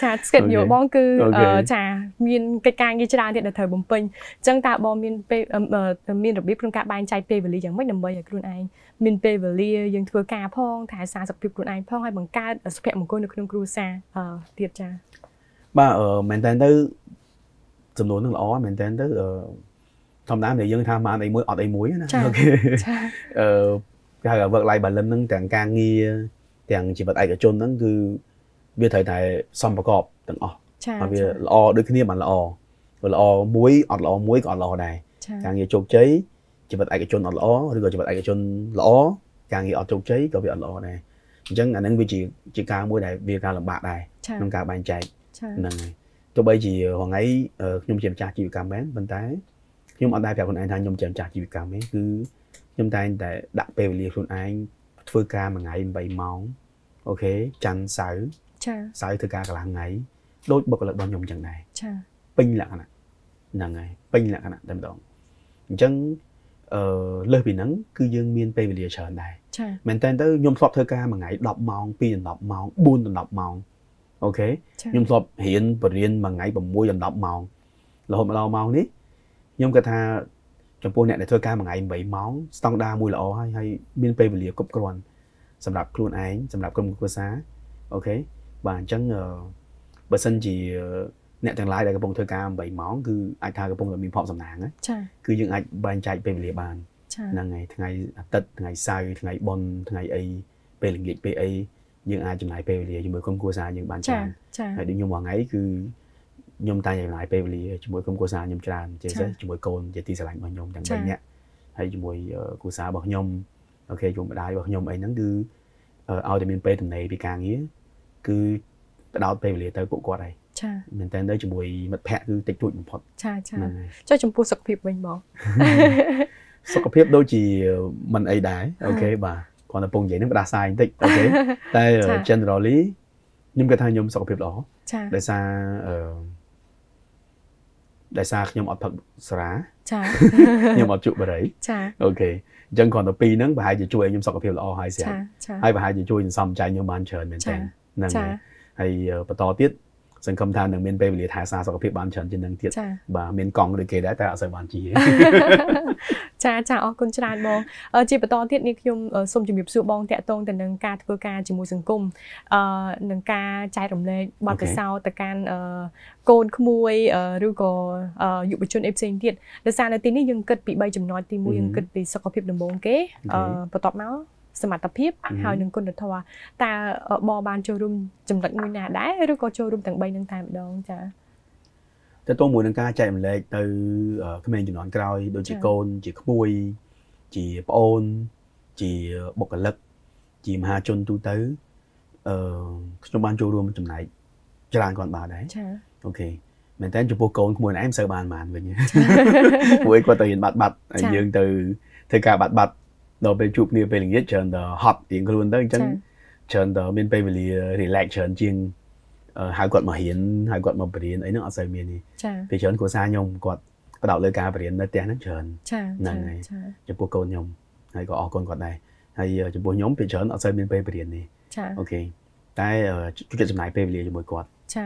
ចាស្គិតយកបងគឺអឺចាមានកិច្ចការងារច្រើនទៀតដែលត្រូវបំពេញអញ្ចឹងតើបងមានពេលអឺអឺមានរបៀបក្នុងការបែងចែកពេលវេលាយ៉ាងម៉េចដើម្បីឲ្យខ្លួនឯងមានពេលវេលាយើងធ្វើការផងថែសារសុខភាពខ្លួនឯងផងហើយបង្កើតសុភមង្គលនៅក្នុងគ្រួសារអឺទៀតចាបាទអឺមែនតើទៅចំនួនហ្នឹងល្អមែនតើទៅអឺ ធម្មតាតែយើងថាបានអីមួយអត់អីមួយណាចាអូខេចាអឺគេហៅថា work life balance ហ្នឹងទាំងការងារទាំងជីវិតឯកជនហ្នឹងគឺវាត្រូវតែសំប្រកបទាំងអស់ចាហើយវាល្អដូចគ្នាបានល្អវាល្អមួយអត់ល្អមួយក៏អត់ល្អដែរចាការងារជោគជ័យជីវិតឯកជនអត់ល្អឬក៏ជីវិតឯកជនល្អការងារអត់ជោគជ័យក៏វាអត់ល្អដែរអញ្ចឹងអាហ្នឹងវាជាជាការមួយដែលវាការលំបាកដែរចាក្នុងការបែងចែកចាហ្នឹងហើយទោះបីជារហងៃអឺខ្ញុំជាម្ចាស់ជីវកម្មមែនប៉ុន្តែ ខ្ញុំអត់ដែរប្រាប់ខ្លួនឯងថាខ្ញុំជាម្ចាស់ជីវកម្មទេគឺខ្ញុំតែងតែដាក់ពេលវេលាខ្លួនឯងធ្វើការមួយថ្ងៃ8ម៉ោងអូខេច័ន្ទសៅរ៍ចាសៅរ៍ធ្វើការកន្លះថ្ងៃដូចបុគ្គលិករបស់ខ្ញុំអញ្ចឹងដែរចាពេញលក្ខណៈហ្នឹងហើយពេញលក្ខណៈតែម្ដងអញ្ចឹងអឺលើសពីហ្នឹងគឺយើងមានពេលវេលាច្រើនដែរចាមែនតើទៅខ្ញុំធ្លាប់ធ្វើការមួយថ្ងៃ10ម៉ោង2ដល់10ម៉ោង4ដល់10ម៉ោងអូខេចាខ្ញុំធ្លាប់រៀនបរៀនមួយថ្ងៃ6ដល់10ម៉ោងរហូតមកដល់ម៉ោងនេះ ខ្ញុំគិតថាចំពោះអ្នកដែលធ្វើការមួយថ្ងៃ8ម៉ោងស្តង់ដារមួយល្អហើយហើយមានពេលវេលាគ្រប់គ្រាន់សម្រាប់ខ្លួនឯងសម្រាប់ក្រុមគ្រួសារអូខេបាទអញ្ចឹងអឺបើសិនជាអ្នកទាំងឡាយដែលកំពុងធ្វើការ8ម៉ោងគឺអាចថាកំពុងតែមានផលសំណាងណាចាគឺយើងអាចបែងចែកពេលវេលាបានចាហ្នឹងហើយថ្ងៃអាទិត្យថ្ងៃសៅរ៍ថ្ងៃបុណ្យថ្ងៃអីពេលល្ងាចពេលអីយើងអាចចំណាយពេលវេលាជាមួយក្រុមគ្រួសារយើងបានចាច្រើនចាហើយដូចខ្ញុំមួយថ្ងៃគឺ ខ្ញុំតែងតែចំណាយពេលវេលាជាមួយក្រុមគ្រួសារខ្ញុំច្រើនជាពិសេសជាមួយកូនជាទីស្រឡាញ់របស់ខ្ញុំទាំង3នាក់ហើយជាមួយអឺគ្រួសាររបស់ខ្ញុំអូខេជាមួយម្ដាយរបស់ខ្ញុំអីហ្នឹងគឺអឺឲ្យតែមានពេលទំនេរពីការងារគឺបដោតពេលវេលាទៅពួកគាត់ហើយចាមែនតើទៅជាមួយមិត្តភ័ក្តិគឺតិចតួចបំផុតចាចាហ្នឹងហើយចុះចំពោះសុខភាពវិញបងសុខភាពដូចជាមិនអីដែរអូខេបាទគ្រាន់តែពងនិយាយហ្នឹងផ្ដាសាយបន្តិចអូខេតែចា generally ខ្ញុំគិតថាខ្ញុំសុខភាពល្អចាដោយសារអឺ ដោយសារខ្ញុំអត់ផឹកស្រាចាខ្ញុំអត់ជក់បារីចាអូខេអញ្ចឹងគ្រាន់តែពីរហ្នឹងប្រហែលជាជួយឲ្យខ្ញុំសុខភាពល្អហើយស្រាប់ចាចាហើយប្រហែលជាជួយសន្សំចៃខ្ញុំបានច្រើនមែនទែនហ្នឹងចាហើយហើយបន្តទៀត សង្ឃឹមថានឹងមានពេលវេលាថែសារសុខភាពបានច្រើនជាងនឹងទៀតចាបាទមានកង់ដូចគេដែរតែអត់សូវបានជាចាចាអរគុណច្រើនបងអឺជាបន្តទៀតនេះខ្ញុំអឺសូមជម្រាបសួរបងតាក់ទងទៅនឹងការធ្វើការជាមួយសង្គមអឺនឹងការចែករំលែកបទពិសោធន៍ទៅកាន់អឺកូនក្មួយអឺឬក៏អឺយុវជនអីផ្សេងទៀតដោយសារនៅទីនេះយើងគិតពី3ចំណុចទី1យើងគិតពីសុខភាពដំបូងគេអឺបន្ទាប់មក សមត្ថភាពហើយនឹងគុណធម៌តើបងបានចូលរួមចំណុចមួយណាដែរឬក៏ចូលរួមទាំង3នឹងតែម្ដងចាតើតោះមួយនឹងការចែករំលែកទៅអឺក្មេងជំនាន់ក្រោយដូចជាចា៎កូនជាក្មួយជាប្អូនជាបុគ្គលិកជាមហាជនទូទៅអឺខ្ញុំបានចូលរួមចំណែកច្រើនគាត់បានដែរចាអូខេមែនតើចំពោះកូនក្មួយឯងមិនសូវបានបានវិញព្រោះគាត់ទៅរៀនបាត់បាត់ហើយចា៎យើងទៅធ្វើការបាត់បាត់ ដល់ពេលជួបគ្នាពេលល្ងាចច្រើនតែហត់រៀងខ្លួនទៅអញ្ចឹងចាច្រើនតែមានពេលវេលា relax ច្រើនជាងអឺហៅគាត់មករៀនហៅគាត់មកបរៀនអីហ្នឹងអត់សូវមានទេចាពេលច្រើនគ្រួសារខ្ញុំគាត់បដោតលើការបរៀននៅផ្ទះហ្នឹងច្រើនចាហ្នឹងហើយចាចំពោះកូនខ្ញុំហើយក៏អរគុណគាត់ដែរហើយអឺចំពោះខ្ញុំពេលច្រើនអត់សូវមានពេលបរៀនទេចាអូខេតែអឺជួយចិត្តចំណាយពេលវេលាជាមួយគាត់ចា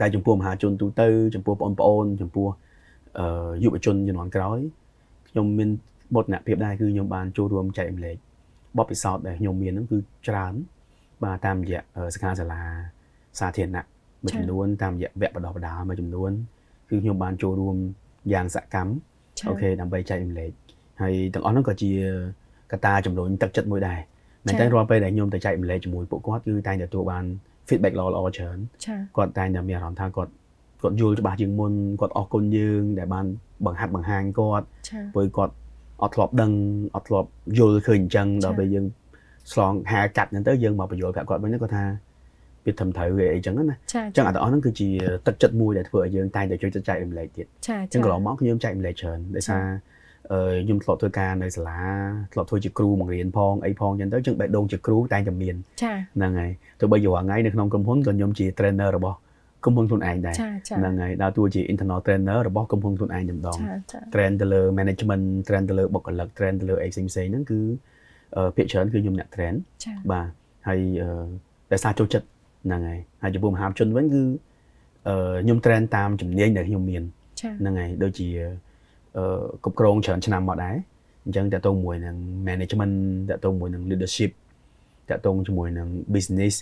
តែចំពោះមហាជនទូទៅចំពោះបងប្អូនចំពោះអឺយុវជនជំនាន់ក្រោយខ្ញុំមាន បទនភាពដែរគឺខ្ញុំបានចូលរួមចែករំលែកបទពិសោធន៍ដែលខ្ញុំមានហ្នឹងគឺច្រើនបាទតាមរយៈអឺសិក្ខាសាលាសាធារណៈមួយចំនួនតាមរយៈវគ្គបណ្ដុះបណ្ដាលមួយចំនួនគឺខ្ញុំបានចូលរួមយ៉ាងសកម្មចាអូខេដើម្បីចែករំលែកហើយទាំងអស់ហ្នឹងក៏ជាកត្តាជំរុញទឹកចិត្តមួយដែរមែនតើរាល់ពេលដែលខ្ញុំទៅចែករំលែកជាមួយពួកគាត់គឺតែងតែទទួលបាន feedback ល្អៗច្រើនចាគាត់តែងតែមានអារម្មណ៍ថាគាត់គាត់យល់ច្បាស់ជាងមុនគាត់អរគុណយើងដែលបានបង្ហាត់បង្ហាញគាត់ចាព្រោះគាត់ អត់ធ្លាប់ដឹងអត់ធ្លាប់យល់ឃើញអញ្ចឹងដល់ពេលយើងឆ្លងហាកាត់ហ្នឹងទៅយើងមកបញ្យល់ប្រាប់គាត់វិញហ្នឹងគាត់ថាវាត្រឹមត្រូវអីអញ្ចឹងណាចាអញ្ចឹងអាទាំងអស់ហ្នឹងគឺជាទឹកចិត្តមួយដែលធ្វើឲ្យយើងតែងតែជួយចែករំលែកទៀតចាអញ្ចឹងកន្លងមកខ្ញុំចែករំលែកច្រើនដោយសារអឺខ្ញុំធ្លាប់ធ្វើការនៅសាលាធ្លាប់ធ្វើជាគ្រូបង្រៀនផងអីផងអញ្ចឹងទៅអញ្ចឹងបេះដូងជាគ្រូតែងតែមានចាហ្នឹងហើយទោះបីជារាល់ថ្ងៃនៅក្នុងក្រុមហ៊ុនក៏ខ្ញុំជា trainer របស់ ក្រុមហ៊ុនខ្លួនឯងដែរចាចាហ្នឹងហើយដើរតួជា internal trainer របស់ក្រុមហ៊ុនខ្លួនឯងតែម្ដងចាចា train ទៅលើ management train ទៅលើបុគ្គលិក train ទៅលើអីផ្សេងផ្សេងហ្នឹងគឺអឺភាគច្រើនគឺខ្ញុំអ្នក train ចាបាទហើយអឺដោយសារចូលចិត្តហ្នឹងហើយហើយចំពោះមហាជនវិញគឺអឺខ្ញុំ train តាមជំនាញដែលខ្ញុំមានចាហ្នឹងហើយដូចជាអឺគ្រប់គ្រងច្រើនឆ្នាំមកដែរអញ្ចឹងតើតើមួយនឹង management តើតើមួយនឹង leadership តើតើជាមួយនឹង business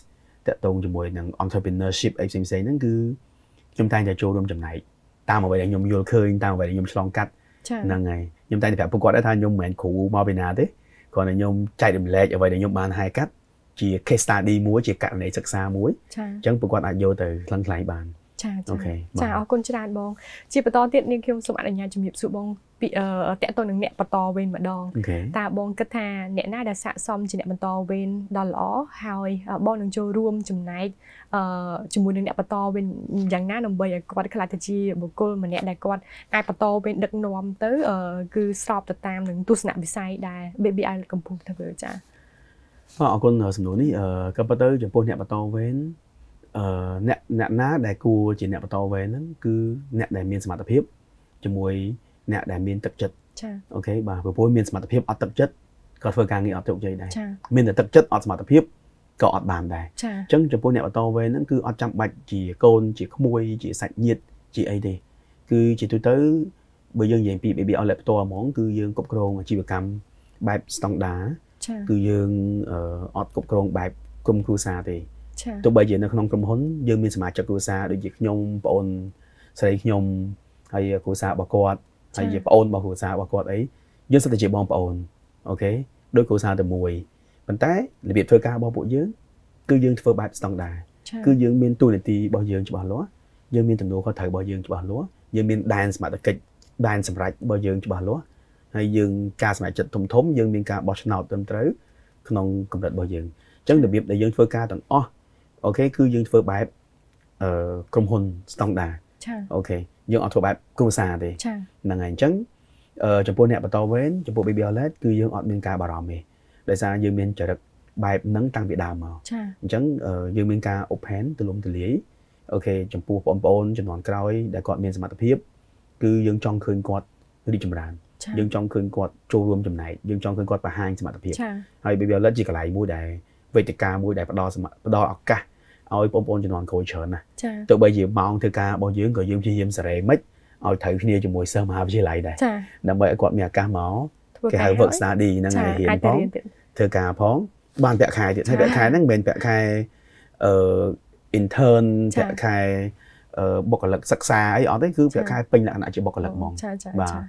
តើតើជាមួយនឹង entrepreneurship អីផ្សេងៗហ្នឹងគឺខ្ញុំតែងតែចូលរួមចំណែកតាមអ្វីដែលខ្ញុំយល់ឃើញតាមអ្វីដែលខ្ញុំឆ្លងកាត់ចាហ្នឹងហើយខ្ញុំតែងតែប្រាប់ពួកគាត់ដែរថាខ្ញុំមិនមែនគ្រូមកពីណាទេគ្រាន់តែខ្ញុំចែករំលែកអ្វីដែលខ្ញុំបានហែកាត់ជា case study មួយជាករណីសិក្សាមួយចាអញ្ចឹងពួកគាត់អាចយកទៅខ្លឹងខ្លៃបានចា OK បាទចាអរគុណច្រើនបង ជាបន្តទៀតនេះខ្ញុំសូមអនុញ្ញាតជំរាបសួរបងពីអឺ តកតទៅនឹងអ្នកបន្តវេនម្ដង OK តើបងគិតថាអ្នកណាដែលស័ក្តិសមជាអ្នកបន្តវេនដ៏ល្អហើយអឺបងនឹងចូលរួមចំណែកអឺជាមួយនឹងអ្នកបន្តវេនយ៉ាងណាដើម្បីឲ្យគាត់ខ្លាចទៅជាបុគ្គលម្នាក់ដែលគាត់អាចបន្តវេនដឹកនាំទៅអឺគឺស្របទៅតាមនឹងទស្សនវិស័យដែល BBI កំពុងធ្វើចាបាទអរគុណសំណួរនេះអឺក៏ប៉ុន្តែចំពោះអ្នកបន្តវេនអឺអ្នកអ្នកណាដែលគួរជាអ្នកបន្តវេនហ្នឹងគឺអ្នកដែលមានសមត្ថភាពជាមួយ អ្នកដែលមានទឹកចិត្តចាអូខេបាទព្រោះមានសមត្ថភាពអត់ទឹកចិត្តក៏ធ្វើការងារអត់ជោគជ័យដែរចាមានតែទឹកចិត្តអត់សមត្ថភាពក៏អត់បានដែរចាអញ្ចឹងចំពោះអ្នកបន្តវេនហ្នឹងគឺអត់ចាំបាច់ជាកូនជាក្មួយជាសាច់ញាតិជាអីទេគឺជាទូទៅបើយើងនិយាយពី BB Outlet ផ្ទាល់ហ្មងគឺយើងគ្រប់គ្រងអាជីវកម្មបែបស្តង់ដាចាគឺយើងអឺអត់គ្រប់គ្រងបែបក្រុមគ្រួសារទេចាទោះបីជានៅក្នុងក្រុមហ៊ុនយើងមានសមាជិកគ្រួសារដូចជាខ្ញុំប្អូនស្រីខ្ញុំហើយគ្រួសាររបស់គាត់ ហើយជាប្អូនរបស់គ្រួសាររបស់គាត់អីយើងសិតតែជាបងប្អូនOK ដូចគ្រួសារតែមួយប៉ុន្តែរបៀបធ្វើការរបស់ពួកយើងគឺយើងធ្វើបែបស្តង់ដាចាគឺយើងមានតួនាទីរបស់យើងច្បាស់លាស់យើងមានទំនួលខុសត្រូវរបស់យើងច្បាស់លាស់យើងមានដែនសមត្ថកិច្ចដែនសម្រេចរបស់យើងច្បាស់លាស់ហើយយើងការសម្រេចចិត្តធំធំយើងមានការបោះឆ្នោតត្រឹមត្រូវក្នុងកម្រិតរបស់យើងអញ្ចឹងរបៀបដែលយើងធ្វើការទាំងអស់ OK គឺយើងធ្វើបែបអឺក្រុមហ៊ុនស្តង់ដាចា OK យើងអត់ធ្វើបែបគ្រួសារទេចាហ្នឹងហើយអញ្ចឹងអឺចំពោះអ្នកបន្តវេនចំពោះ BB Outlet គឺយើងអត់មានការបារម្ភទេដោយសារយើងមានចរិតបែបហ្នឹងតាំងពីដើមមកចាអញ្ចឹងអឺយើងមានការ open ទូលំទូលាយអូខេចំពោះបងប្អូនចំនួនក្រោយដែលគាត់មានសមត្ថភាពគឺយើងចង់ឃើញគាត់រីកចម្រើនចាយើងចង់ឃើញគាត់ចូលរួមចំណែកយើងចង់ឃើញគាត់បង្ហាញសមត្ថភាពចាហើយ Baby Outlet ជាកន្លែងមួយដែលវេទិកាមួយដែលផ្ដល់សមផ្ដល់ឱកាស ឲ្យបងប្អូនជំនាន់ក្រោយច្រើនណាស់ចាទោះបីជាម៉ោងធ្វើការរបស់យើងក៏យើងព្យាយាមសេរីមិនឲ្យត្រូវគ្នាជាមួយសិស្សមហាវិទ្យាល័យដែរចាដើម្បីឲ្យគាត់មានឱកាសមកធ្វើគេការហៅ work study ហ្នឹងចាហើយរៀនអាចផទៅងរៀនទៀតធ្វើការផងបានប្រាក់ខែទៀតហើយចាប្រាក់ខែហ្នឹងមិនមែនប្រាក់ខែអឺ intern ចាប្រាក់ខែអឺបុគ្គលិកសិក្សាអីអត់ទេគឺប្រាក់ខែពេញលក្ខណៈជាបុគ្គលិកហ្មងចាចាបាទចា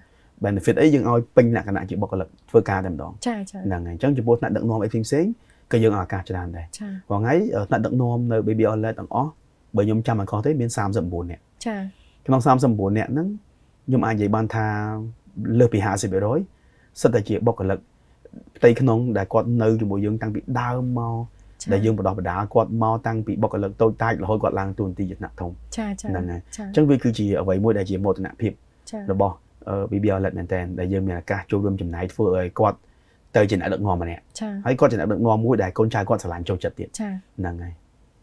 benefit អីយើងឲ្យពេញលក្ខណៈជាបុគ្គលិកធ្វើការតែម្ដងចាចាហ្នឹងហើយអញ្ចឹងចំពោះថ្នាក់ដឹកនាំអីផ្សេងៗក៏យើង ឲ្យឱកាសច្រើនដែរចាព្រោះថ្ងៃអឺថ្នាក់ដឹកនាំនៅ Baby Outlet ទាំងអស់បើខ្ញុំចាំមិនខុសទេមាន39នាក់ចាក្នុង39នាក់ហ្នឹងខ្ញុំអាចនិយាយបានថាលើសពី50%សិតតែជាបុគ្គលិកផ្ទៃក្នុងដែលគាត់នៅជាមួយយើងតាំងពីដើមមកចាដែលយើងបដោះបដាលគាត់មកតាំងពីបុគ្គលិកតូចតាចរហូតគាត់ឡើងទួនាទីជាថ្នាក់ធំចាចាហ្នឹងហើយចាអញ្ចឹងវាគឺជាអ្វីមួយដែលជាមោទនភាពចារបស់អឺ BB Outlet មែនតើដែលយើងមានឱកាសចូលរួមចំណែកធ្វើឲ្យគាត់ ទៅជាអ្នកដឹកនាំម្នាក់ចាហើយគាត់ជាអ្នកដឹកនាំមួយដែលកូនចៅគាត់ស្រឡាញ់ចូលចិត្តទៀតចាហ្នឹងហើយ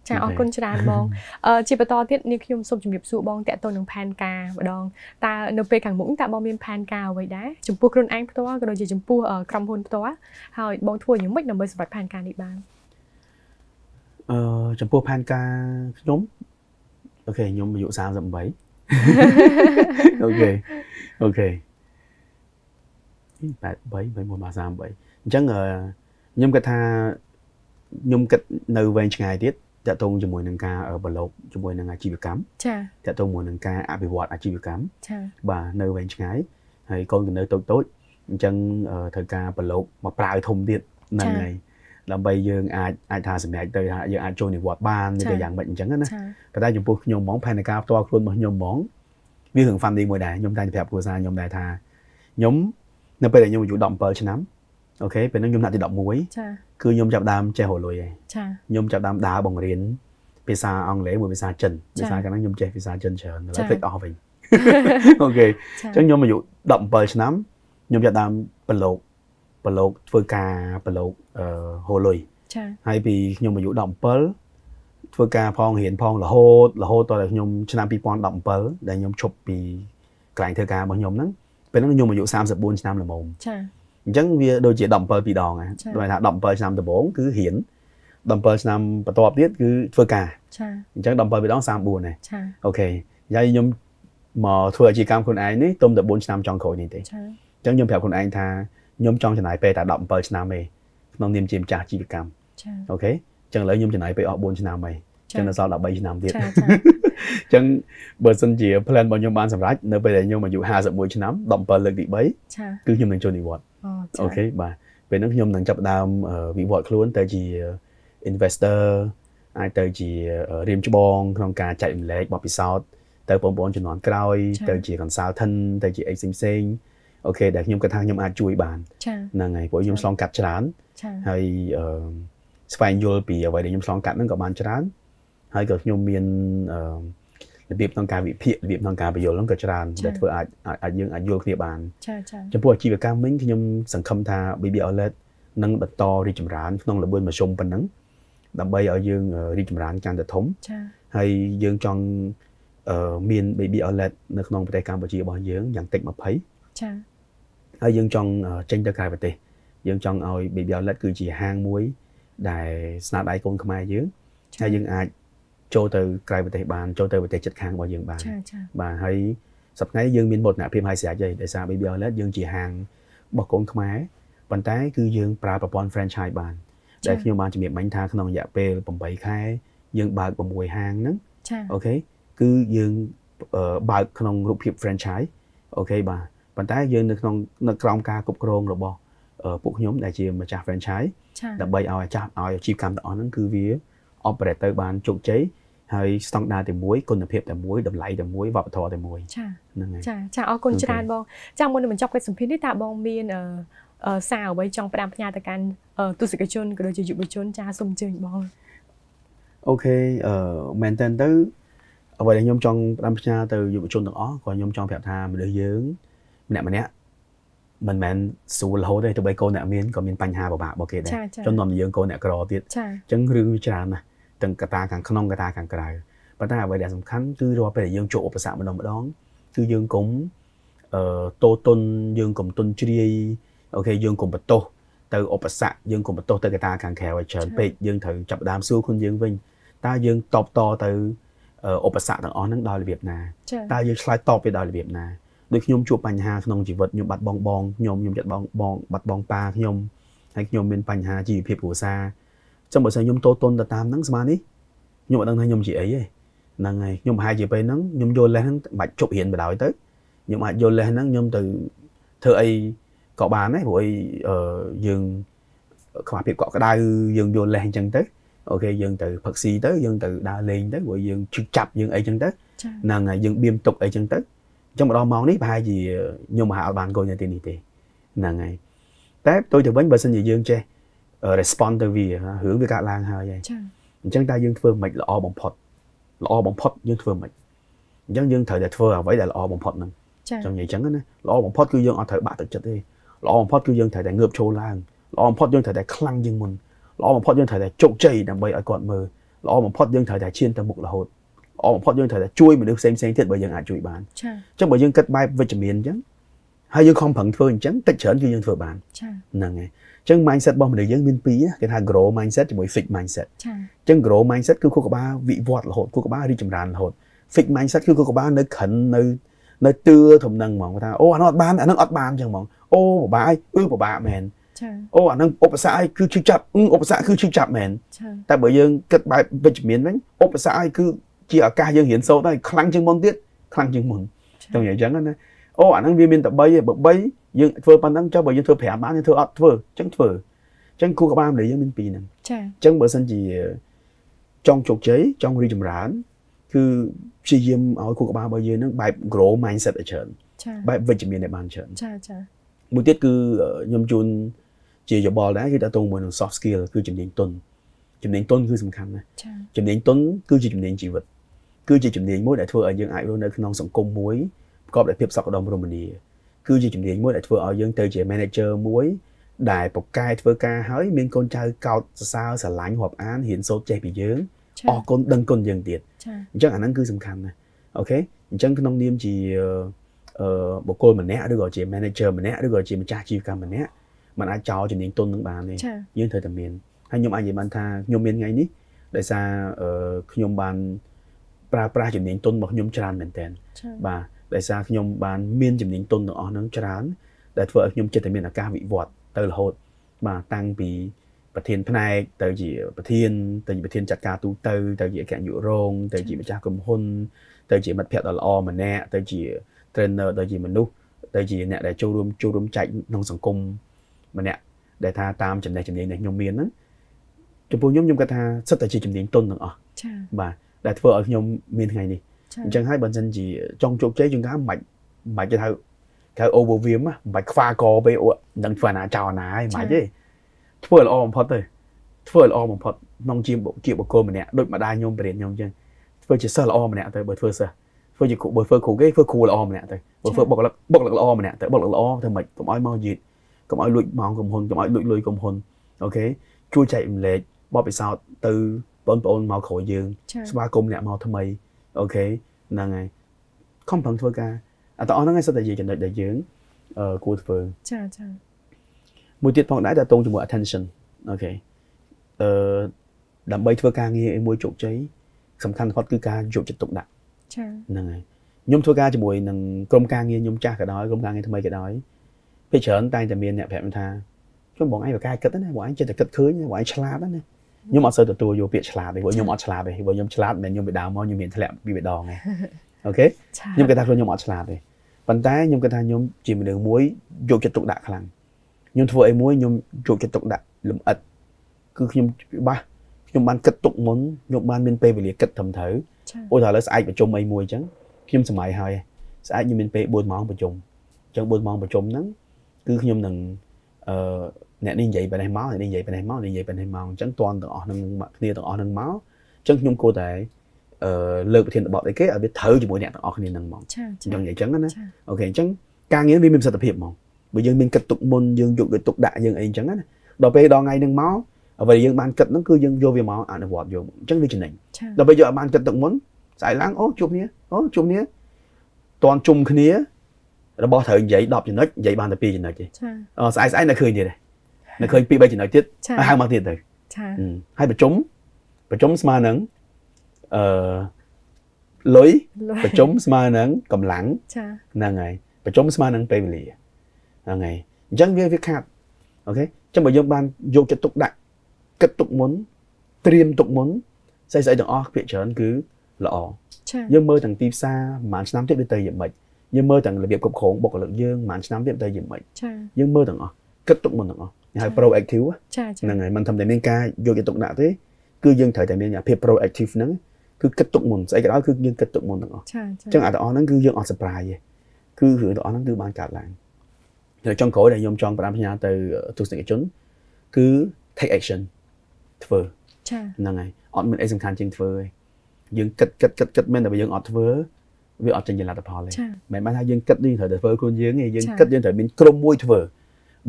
ចាអរគុណច្រើនបងអឺជាបន្តទៀតនាងខ្ញុំសូមជម្រាបសួរបងតេតទៅនឹងផែនការម្ដងតើនៅពេលខាងមុខតើបងមានផែនការអ្វីដែរចំពោះខ្លួនឯងផ្ទាល់ក៏ដូចជាចំពោះអឺក្រុមហ៊ុនផ្ទាល់ហើយបងធ្វើយ៉ាងម៉េចដើម្បីសម្រេចផែនការនេះបានអឺចំពោះផែនការខ្ញុំ OK ខ្ញុំអាយុ38 OK OK 83 81មក38អញ្ចឹងអឺខ្ញុំគិតថាខ្ញុំគិតនៅវែងឆ្ងាយទៀតតកតងជាមួយនឹងការអឺប្រឡូកជាមួយនឹងអាជីវកម្មចាតកតងជាមួយនឹងការអភិវឌ្ឍអាជីវកម្មចាបាទនៅវែងឆ្ងាយហើយកូនទៅនៅតូចតូចអញ្ចឹងអឺត្រូវការប្រឡូកមកប្រាវធំទៀតហ្នឹងហើយដើម្បីយើងអាចអាចថាសម្រេចទៅថាយើងអាចចូលនិវត្តន៍បានឬក៏យ៉ាងម៉េចអញ្ចឹងណាចាប៉ុន្តែចំពោះខ្ញុំហ្មងផែនការផ្ទាល់ខ្លួនរបស់ខ្ញុំហ្មងវារឿង funny មួយដែរខ្ញុំតែងតែប្រាប់គ្រួសារខ្ញុំដែរថាខ្ញុំ នៅពេលដែលខ្ញុំអាយុ17ឆ្នាំអូខេពេលហ្នឹងខ្ញុំថ្នាក់ទី11ចាគឺខ្ញុំចាប់ផ្ដើមចេះរលុយហើយចាខ្ញុំចាប់ផ្ដើមដើរបង្រៀនភាសាអង់គ្លេសមួយភាសាចិនភាសាកាលហ្នឹងខ្ញុំចេះភាសាចិនច្រើនឥឡូវភ្លេចអស់វិញអូខេចាអញ្ចឹងខ្ញុំអាយុ17ឆ្នាំខ្ញុំចាប់ផ្ដើមប្រឡូកប្រឡូកធ្វើការប្រឡូកអឺហូលុយចាហើយពីខ្ញុំអាយុ17ធ្វើការផងរៀនផងរហូតរហូតដល់ខ្ញុំឆ្នាំ2017ដែលខ្ញុំឈប់ពីកន្លែងធ្វើការរបស់ខ្ញុំហ្នឹង ពេលហ្នឹងខ្ញុំអាយុ34ឆ្នាំល្មមចាអញ្ចឹងវាដូចជា17ពីរដងហ្នឹងចា៎ដូចថា17ឆ្នាំដំបូងគឺរៀន17ឆ្នាំបន្ទាប់ទៀតគឺធ្វើការចាអញ្ចឹង17ពីរដង34ដែរចាអូខេហើយខ្ញុំមកធ្វើអាជីវកម្មខ្លួនឯងនេះទុំតែ4ឆ្នាំចុងក្រោយនេះទេចាអញ្ចឹងខ្ញុំប្រាប់ខ្លួនឯងថាខ្ញុំចង់ចំណាយពេលតែ17ឆ្នាំទេក្នុងនាមជាម្ចាស់អាជីវកម្មចាអូខេអញ្ចឹងឥឡូវខ្ញុំចំណាយពេលអស់4ឆ្នាំហើយអញ្ចឹងនៅសល់13ឆ្នាំទៀតចាចាអញ្ចឹងបើសិនជា plan របស់ខ្ញុំបានសម្រេចនៅពេលដែលខ្ញុំអាយុ51ឆ្នាំ17លើកទី3ចាគឺខ្ញុំនឹងចូលនិវត្តន៍អូចាអូខេបាទពេលហ្នឹងខ្ញុំនឹងចាប់ផ្ដើមអឺវិវត្តខ្លួនទៅជា investor អាចទៅជារៀមច្បងក្នុងការចែករំលែកបទពិសោធន៍ទៅបងប្អូនជំនាន់ក្រោយទៅជា consultant ទៅជាអីផ្សេងផ្សេងៗអូខេដែលខ្ញុំគិតថាខ្ញុំអាចជួយបានចាហ្នឹងហើយព្រោះខ្ញុំឆ្លងកាត់ច្រើនចាហើយអឺស្វែងយល់ពីអ្វីដែលខ្ញុំឆ្លងកាត់ហ្នឹងក៏បានច្រើន ហើយក៏ខ្ញុំមានអឺរបៀបក្នុងការវិភាគរបៀបក្នុងការបញ្យល់ហ្នឹងក៏ច្រើនដែលធ្វើអាចអាចអាចយើងអាចយល់គ្នាបានចាចាចំពោះអាជីវកម្មវិញខ្ញុំសង្ឃឹមថា BB Outlet នឹងបន្តរីកចម្រើនក្នុងល្បឿនមធ្យមប៉ុណ្ណឹងដើម្បីឲ្យយើងអឺរីកចម្រើនកាន់តែធំចាហើយយើងចង់អឺមាន BB Outlet នៅក្នុងប្រទេសកម្ពុជារបស់យើងយ៉ាងតិច20ចាហើយយើងចង់អឺចេញទៅក្រៅប្រទេសយើងចង់ឲ្យ Baby Outlet គឺជាហាងមួយដែលស្នាដៃកូនខ្មែរយើងហើយយើងអាច ចូលទៅក្រៅប្រទេសបានចូលទៅប្រទេសជិតខាងរបស់យើងបានចាចាបាទហើយសប្តាហ៍នេះយើងមានមោទនភាពហើយស្រេចហើយដោយសារ Baby Outlet យើងជាហាងរបស់កូនខ្មែរប៉ុន្តែគឺយើងប្រើប្រព័ន្ធ franchise បានដែលខ្ញុំបានជំរាបមិញថាក្នុងរយៈពេល8ខែយើងបើក6ហាងហ្នឹងចា OK គឺយើងអឺបើកក្នុងរូបភាព franchise អូខេបាទប៉ុន្តែយើងនៅក្នុងនៅក្រោមការគ្រប់គ្រងរបស់អឺពួកខ្ញុំដែលជាម្ចាស់ franchise ចាដើម្បីឲ្យអាចាស់ឲ្យអាជីវកម្មទាំងអស់ហ្នឹងគឺវា operate ទៅបានជោគជ័យហើយ standard តែមួយគុណភាពតែមួយតម្លៃតែមួយវប្បធម៌តែមួយចាហ្នឹងហើយចាចាអរគុណ OK ច្រើនបងចាមុននឹងបញ្ចប់កិច្ចសម្ភាសន៍នេះតើបងមានអឺអឺសារអ្វីចង់ផ្ដាំផ្ញើទៅកាន់អឺទស្សនិកជនក៏ដូចជាយុវជនចាសូមអញ្ជើញបង OK អឺមែនតើទៅអ្វីដែលខ្ញុំចង់ផ្ដាំផ្ញើទៅយុវជនទាំងអស់ក៏ខ្ញុំចង់ប្រាប់ថាមនុស្សយើងម្នាក់ម្នាក់ មិនមែនស្រួលរហូតទេទោះបីកូនអ្នកមានក៏មានបញ្ហាពិបាករបស់គេដែរចាចាចំនួនយើងកូនអ្នកក្រទៀតចាអញ្ចឹងរឿងវាច្រើនណាស់ទាំងកត្តាខាងក្នុងកត្តាខាងក្រៅប៉ុន្តែអ្វីដែលសំខាន់គឺរាល់ពេលដែលយើងជួបឧបសគ្គម្ដងម្ដងគឺយើងកុំអឺតូតុនយើងកុំទុនជ្រាយអូខេយើងកុំបន្ទោសទៅឧបសគ្គយើងកុំបន្ទោសទៅកត្តាខាងក្រៅឲ្យច្រើនពេកយើងត្រូវចាប់ដើមសួរខ្លួនយើងវិញតើយើងតបតទៅឧបសគ្គទាំងអស់ហ្នឹងដោយរបៀបណាតើយើងឆ្លើយតបវាដោយរបៀបណា ដូចខ្ញុំជួបបញ្ហាក្នុងជីវិតខ្ញុំបាត់បងបងខ្ញុំខ្ញុំចាត់បងបងបាត់បងប៉ាខ្ញុំហើយខ្ញុំមានបញ្ហាជីវភាពគ្រួសារចឹងបើសិនខ្ញុំតូតន់ទៅតាមហ្នឹងស្មាននេះខ្ញុំអត់ដឹងថាខ្ញុំជាអីទេហ្នឹងហើយខ្ញុំប្រហែលជាពេលហ្នឹងខ្ញុំយល់លេសហ្នឹងបាច់ជប់រៀនបដ ாய் ទៅខ្ញុំអាចយល់លេសហ្នឹងខ្ញុំទៅធ្វើអីក៏បានដែរព្រោះអីយើងខ្វះភាពកក់ក្ដៅយើងយល់លេសអញ្ចឹងទៅអូខេយើងទៅផឹកស៊ីទៅយើងទៅដើរលេងទៅព្រោះយើងជិះចាប់យើងអីចឹងទៅហ្នឹងហើយយើងបៀមទុកអីចឹងទៅអញ្ចឹងមកដល់ម៉ោងនេះប្រហែលជាខ្ញុំហាក់អត់បានកូននៅទីនេះទេហ្នឹងហើយតែផ្ទុយទៅវិញបើសិនជាយើងចេះ respond ទៅវារឿងវាកើតឡើងហើយហើយចាអញ្ចឹងតើយើងធ្វើមិនល្អបំផុតល្អបំផុតយើងធ្វើមិនអញ្ចឹងយើងត្រូវតែធ្វើអ្វីដែលល្អបំផុតហ្នឹងចាចឹងនិយាយអញ្ចឹងណាល្អបំផុតគឺយើងអត់ត្រូវបាក់ទឹកចិត្តទេល្អបំផុតគឺយើងត្រូវតែងើបឈរឡើងល្អបំផុតយើងត្រូវតែខ្លាំងជាងមុនល្អបំផុតយើងត្រូវតែជោគជ័យដើម្បីឲ្យគាត់មើលល្អបំផុតយើងត្រូវតែឈានទៅមុខរហូត ល្អបំផុតយើងត្រូវតែជួយមនុស្សផ្សេងផ្សេងទៀតបើយើងអាចជួយបានចាអញ្ចឹងបើយើងគិតបែបវិជ្ជមានអញ្ចឹងហើយយើងខំប្រឹងធ្វើអញ្ចឹងតិចច្រើនគឺយើងធ្វើបានចាហ្នឹងហើយអញ្ចឹង mindset របស់មនុស្សយើងមានពីរគេថា grow mindset ជាមួយ fix mindset ចាអញ្ចឹង grow mindset គឺខួរក្បាលវិវត្តរហូតខួរក្បាលរីកចម្រើនរហូត fix mindset គឺខួរក្បាលនៅខិននៅនៅទឿធំនឹងហ្មងថាអូអានោះអត់បានអានោះអត់បានអញ្ចឹងហ្មងអូពិបាកអឺពិបាកមែនចាអូអានឹងឧបសគ្គឲ្យគឺឈឺចាប់ឧបសគ្គគឺឈឺចាប់មែនតែបើយើងគិតបែបវិជ្ជមានវិញឧបសគ្គឲ្យគឺ ជាឱកាសយើងរៀនសូត្រហើយខ្លាំងជាងមុនទៀតខ្លាំងជាងមុនទៅយ៉ាងចឹងណាអូអាហ្នឹងវាមានតែ3ឯងបើ3យើងធ្វើប៉ុណ្ណឹងចុះបើយើងធ្វើ5បានយើងធ្វើអត់ធ្វើអញ្ចឹងធ្វើអញ្ចឹងគូក្បាលម្លេះយើងមាន2ហ្នឹងចាអញ្ចឹងបើសិនជាចង់ជោគជ័យចង់រីចម្រើនគឺព្យាយាមឲ្យគូក្បាលរបស់យើងហ្នឹងបែប grow mindset ឲ្យច្រើនចាបែបវិជ្ជមានឲ្យបានច្រើនចាចាមួយទៀតគឺខ្ញុំជូនជាយោបល់ដែរគឺតើតងមួយនឹង soft skill គឺជំនាញទន់ជំនាញទន់គឺសំខាន់ណាស់ជំនាញទន់គឺជាជំនាញជីវិត គឺជាជំនាញមួយដែលធ្វើឲ្យយើងអាចរស់នៅក្នុងសង្គមមួយប្រកបដោយភាពសុខដុមរមនាគឺជាជំនាញមួយដែលធ្វើឲ្យយើងទៅជា manager មួយដែលប្រកែធ្វើការហើយមានកូនចៅកោតសរសើរស្រឡាញ់រាប់អានរៀនសូត្រចេះពីយើងអរគុណដឹងគុណយើងទៀតអញ្ចឹងអាហ្នឹងគឺសំខាន់ណាស់អូខេអញ្ចឹងក្នុងនាមជាអឺបុគ្គលម្នាក់ឬក៏ជា manager ម្នាក់ឬក៏ជាម្ចាស់ជីវកម្មម្នាក់มันអាចចោលជំនាញទុននឹងបានទេយើងត្រូវតែមានហើយខ្ញុំអាចនិយាយបានថាខ្ញុំមានថ្ងៃនេះដោយសារខ្ញុំបាន ប្រើប្រាស់ជំនាញទុនរបស់ខ្ញុំច្រើនមែនទែនបាទដោយសារខ្ញុំបានមានជំនាញទុនទាំងអស់ហ្នឹងច្រើនដែលធ្វើឲ្យខ្ញុំចិត្តតែមានឱកាសវិវត្តទៅរហូតបាទតាំងពីប្រធានផ្នែកទៅជាប្រធានទៅជាប្រធានចាត់ការទូទៅទៅជាអគ្គនាយករងទៅជាម្ចាស់ក្រុមហ៊ុន ទៅជាមិត្តភ័ក្តិដ៏ល្អម្នាក់ទៅជា trainer ទៅជាមនុស្សទៅជាអ្នកដែលចូលរួមចូលរួមចែកក្នុងសង្គមម្នាក់ដែលថាតាមចំណេះជំនាញដែលខ្ញុំមានហ្នឹងចំពោះខ្ញុំខ្ញុំគាត់ថាសិតតែជាជំនាញទុនទាំងអស់ចា៎បាទ ដែលធ្វើឲ្យខ្ញុំមានថ្ងៃនេះអញ្ចឹងហើយបើមិនជាចង់ជោគជ័យជួនកាលមិនបាច់មិនបាច់គេហៅគេហៅ overwhelm មិនបាច់ខ្វាកពេកអូនឹងធ្វើណាចោលណាហើយមិនបាច់ទេធ្វើល្អបំផុតទៅធ្វើល្អបំផុតក្នុងជាជាបុគ្គលម្នាក់ដូចម្ដាយខ្ញុំបរៀនខ្ញុំអញ្ចឹងធ្វើជាសិស្សល្អម្នាក់ទៅបើធ្វើសិស្សធ្វើជាគ្រូបើធ្វើគ្រូគេធ្វើគ្រូល្អម្នាក់ទៅបើធ្វើបុគ្គលិកបុគ្គលិកល្អម្នាក់ទៅបុគ្គលិកល្អធ្វើម៉េចកុំឲ្យមកយឺតកុំឲ្យលួចម៉ោងក្រុមហ៊ុនកុំឲ្យលួចលុយក្រុមហ៊ុនអូខេជួយចែករំលែកបបពិសោធន៍ទៅ បងប្អូនមកក្រោយយើងស្វាគមន៍អ្នកមកថ្មីអូខេហ្នឹងហើយខំប្រឹងធ្វើការអត់អស់ហ្នឹងឯងសិតតែជាចំណុចដែលយើងអឺគួរធ្វើចាចាមួយទៀតផងដែរតើតងជាមួយ attention អូខេអឺដើម្បីធ្វើការងារឲ្យមួយជោគជ័យសំខាន់បំផុតគឺការយកចិត្តទុកដាក់ចាហ្នឹងហើយខ្ញុំធ្វើការជាមួយនឹងក្រុមការងារខ្ញុំចាស់ក៏ដោយក្រុមការងារថ្មីក៏ដោយពេលច្រើនតែងតែមានអ្នកប្រាប់ថាខ្ញុំបងឯងបកកាយគិតណាបងឯងចិត្តតែគិតឃើញបងឯងឆ្លាតណា ខ្ញុំអត់សូវទទួលយកពាក្យឆ្លាតទេព្រោះខ្ញុំអត់ឆ្លាតទេព្រោះខ្ញុំឆ្លាតមិនខ្ញុំពីដើមមកខ្ញុំមានធ្លាក់ពីបេដងទេអូខេខ្ញុំគិតថាខ្លួនខ្ញុំអត់ឆ្លាតទេប៉ុន្តែខ្ញុំគិតថាខ្ញុំជាមនុស្សមួយយកចិត្តទុកដាក់ខ្លាំងខ្ញុំធ្វើអីមួយខ្ញុំយកចិត្តទុកដាក់លំអិតគឺខ្ញុំច្បាស់ខ្ញុំបានគិតទុកមុនខ្ញុំបានមានពេលវេលាគិតត្រឹមត្រូវឧទាហរណ៍លើស្អែកប្រជុំអីមួយអញ្ចឹងខ្ញុំសម័យហើយស្អែកខ្ញុំមានពេល4ម៉ោងប្រជុំអញ្ចឹង4ម៉ោងប្រជុំហ្នឹងគឺខ្ញុំនឹងអឺ អ្នកនេះនិយាយបែបនេះមកអ្នកនេះនិយាយបែបនេះមកនិយាយបែបនេះមកអញ្ចឹងតន់ទាំងអស់នឹងគ្នាទាំងអស់នឹងមកអញ្ចឹងខ្ញុំគួរតែអឺលើកប្រធានបទអីគេឲ្យវាត្រូវជាមួយអ្នកទាំងអស់គ្នានឹងហ្មងអញ្ចឹងនិយាយអញ្ចឹងណាអូខេអញ្ចឹងការងារវាមានប្រសិទ្ធភាពហ្មងបើយើងមានគិតទុកមុនយើងយកយកទុកដាក់យើងអីអញ្ចឹងណាដល់ពេលដល់ថ្ងៃហ្នឹងមកអ្វីយើងបានគិតហ្នឹងគឺយើងយកវាមកអនុវត្តយកអញ្ចឹងវាចំណេញដល់ពេលយកឲ្យបានគិតទុកមុនស្អែកឡើងអូជួបគ្នាអូជួបគ្នាតន់ជុំគ្នារបស់ត្រូវនិយាយ10ចំណុចនិយាយបានតែ2ចំណុចទេចាអឺស្អែកស្អែកនៅឃើញទៀតទេ នៅឃើញ2 3ចំណុចទៀតចាហើយហៅមកទៀតទៅចាហឹមហើយប្រជុំប្រជុំស្មើនឹងអឺលុយលុយប្រជុំស្មើនឹងកម្លាំងចាហ្នឹងហើយប្រជុំស្មើនឹងពេលវេលាហ្នឹងហើយអញ្ចឹងវាវាខាត់អូខេអញ្ចឹងបើយើងបានយកចិត្តទុកដាក់គិតទុកមុនត្រៀមទុកមុនស្អីស្អីទាំងអស់ភាគច្រើនគឺល្អចាយើងមើលទាំងទីផ្សារប្រហែលឆ្នាំទៀតវាទៅយ៉ាងម៉េចយើងមើលទាំងរបៀបគ្រប់គ្រងបុគ្គលិកយើងប្រហែលឆ្នាំទៀតទៅយ៉ាងម៉េចចាយើងមើលទាំងអស់គិតទុកមុនទាំងអស់គេហៅ proactive ចាចាហ្នឹងហើយមិនធម្មតាមានការយកចិត្តទុកដាក់ទេគឺយើងត្រូវតែមានភាព proactive ហ្នឹងគឺគិតទុកមុនស្អីក៏ដោយគឺយើងគិតទុកមុនទាំងអស់ចាអញ្ចឹងអាទាំងអស់ហ្នឹងគឺយើងអត់ surprise ទេគឺរឿងទាំងអស់ហ្នឹងគឺបានកើតឡើងហើយចុងក្រោយដែលខ្ញុំចង់ផ្ដាំផ្ញើទៅទស្សនិកជនគឺ take action ធ្វើចាហ្នឹងហើយអត់មានអីសំខាន់ជាងធ្វើទេយើងគិតគិតគិតគិតមែនតែបើយើងអត់ធ្វើវាអត់ចេញជាលទ្ធផលទេចាមិនមែនថាយើងគិតយើងត្រូវតែធ្វើខ្លួនយើងទេយើងចា៎គិតយើងត្រូវមានក្រុមមួយធ្វើ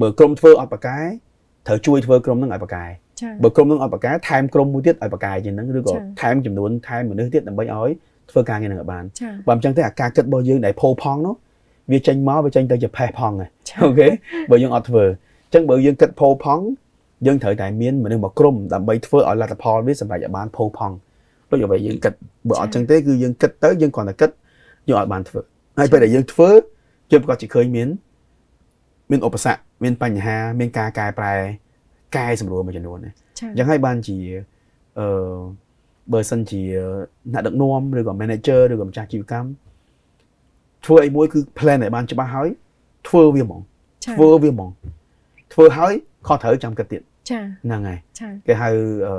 បើក្រុមធ្វើអត់ប្រកែត្រូវជួយធ្វើក្រុមហ្នឹងឲ្យប្រកែចាបើក្រុមហ្នឹងអត់ប្រកែថែមក្រុមមួយទៀតឲ្យប្រកែជាងហ្នឹងឬក៏ចា៎ថែមចំនួនថែមមនុស្សទៀតដើម្បីឲ្យធ្វើការងារហ្នឹងឲ្យបានចាបើមិនចឹងទេអាការគិតរបស់យើងដែលផោផង់នោះវាចេញមកវាចេញទៅជាផេះផង់ហើយចាអូខេបើយើងអត់ធ្វើអញ្ចឹងបើយើងគិតផោផង់យើងត្រូវតែមានមនុស្សមួយក្រុមដើម្បីធ្វើឲ្យលទ្ធផលវាសម្រេចឲ្យបានផោផង់ដូចអ្វីយើងគិតបើអត់ចឹងទេគឺយើងគិតទៅយើងគ្រាន់តែគិតយើងអត់បានធ្វើហើយពេលដែលយើងធ្វើយើងប្រកាសជាឃើញមានមានឧបសគ្គ មានបញ្ហា មានការកែប្រែកែសម្រួលមួយចំនួនណាចាអញ្ចឹងហើយបានជាអឺបើសិនជាអ្នកដឹកនាំឬក៏ manager ឬក៏ម្ចាស់អាជីវកម្មធ្វើអីមួយគឺ plan ឲ្យបានច្បាស់ហើយធ្វើវាហ្មងចាធ្វើវាហ្មងធ្វើហើយខុសត្រូវចាំគិតទៀតចាហ្នឹងហើយចាគេហៅអឺ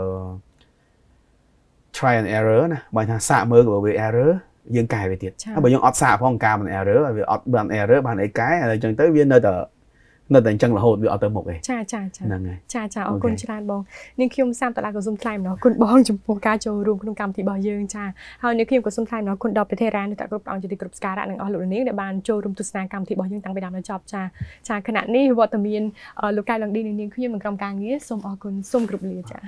try and error ណាបើថាសាកមើលក៏វា error យើងកែវាទៀតចា៎ហើយបើយើងអត់សាកផងការមិន error ហើយវាអត់បាន error បានអីកែហើយអញ្ចឹងទៅវានៅតែ នៅតែអញ្ចឹងរហូតវាអត់ទៅមុខទេចាចាចាហ្នឹងហើយចាចាអរគុណអូខេច្រើនបងនាងខ្ញុំសាមតឡាក៏សូមថ្លែងអំណរគុណបងចំពោះការចូលរួមក្នុងកម្មវិធីរបស់យើងចាហើយនាងខ្ញុំក៏សូមថ្លែងអំណរគុណដល់ប្រធារានុតគ្រប់ព្រះអង្គជាទីគ្រប់ស្ការៈនិងអស់លោកនាងដែលបានចូលរួមទស្សនាកម្មវិធីរបស់យើងតាំងពីដើមដល់ចប់ចាចាខណៈនេះវត្តមានអឺលោកកៅឡងឌីនិងនាងខ្ញុំនិងក្រុមការងារសូមអរគុណសូមគោរពលាចា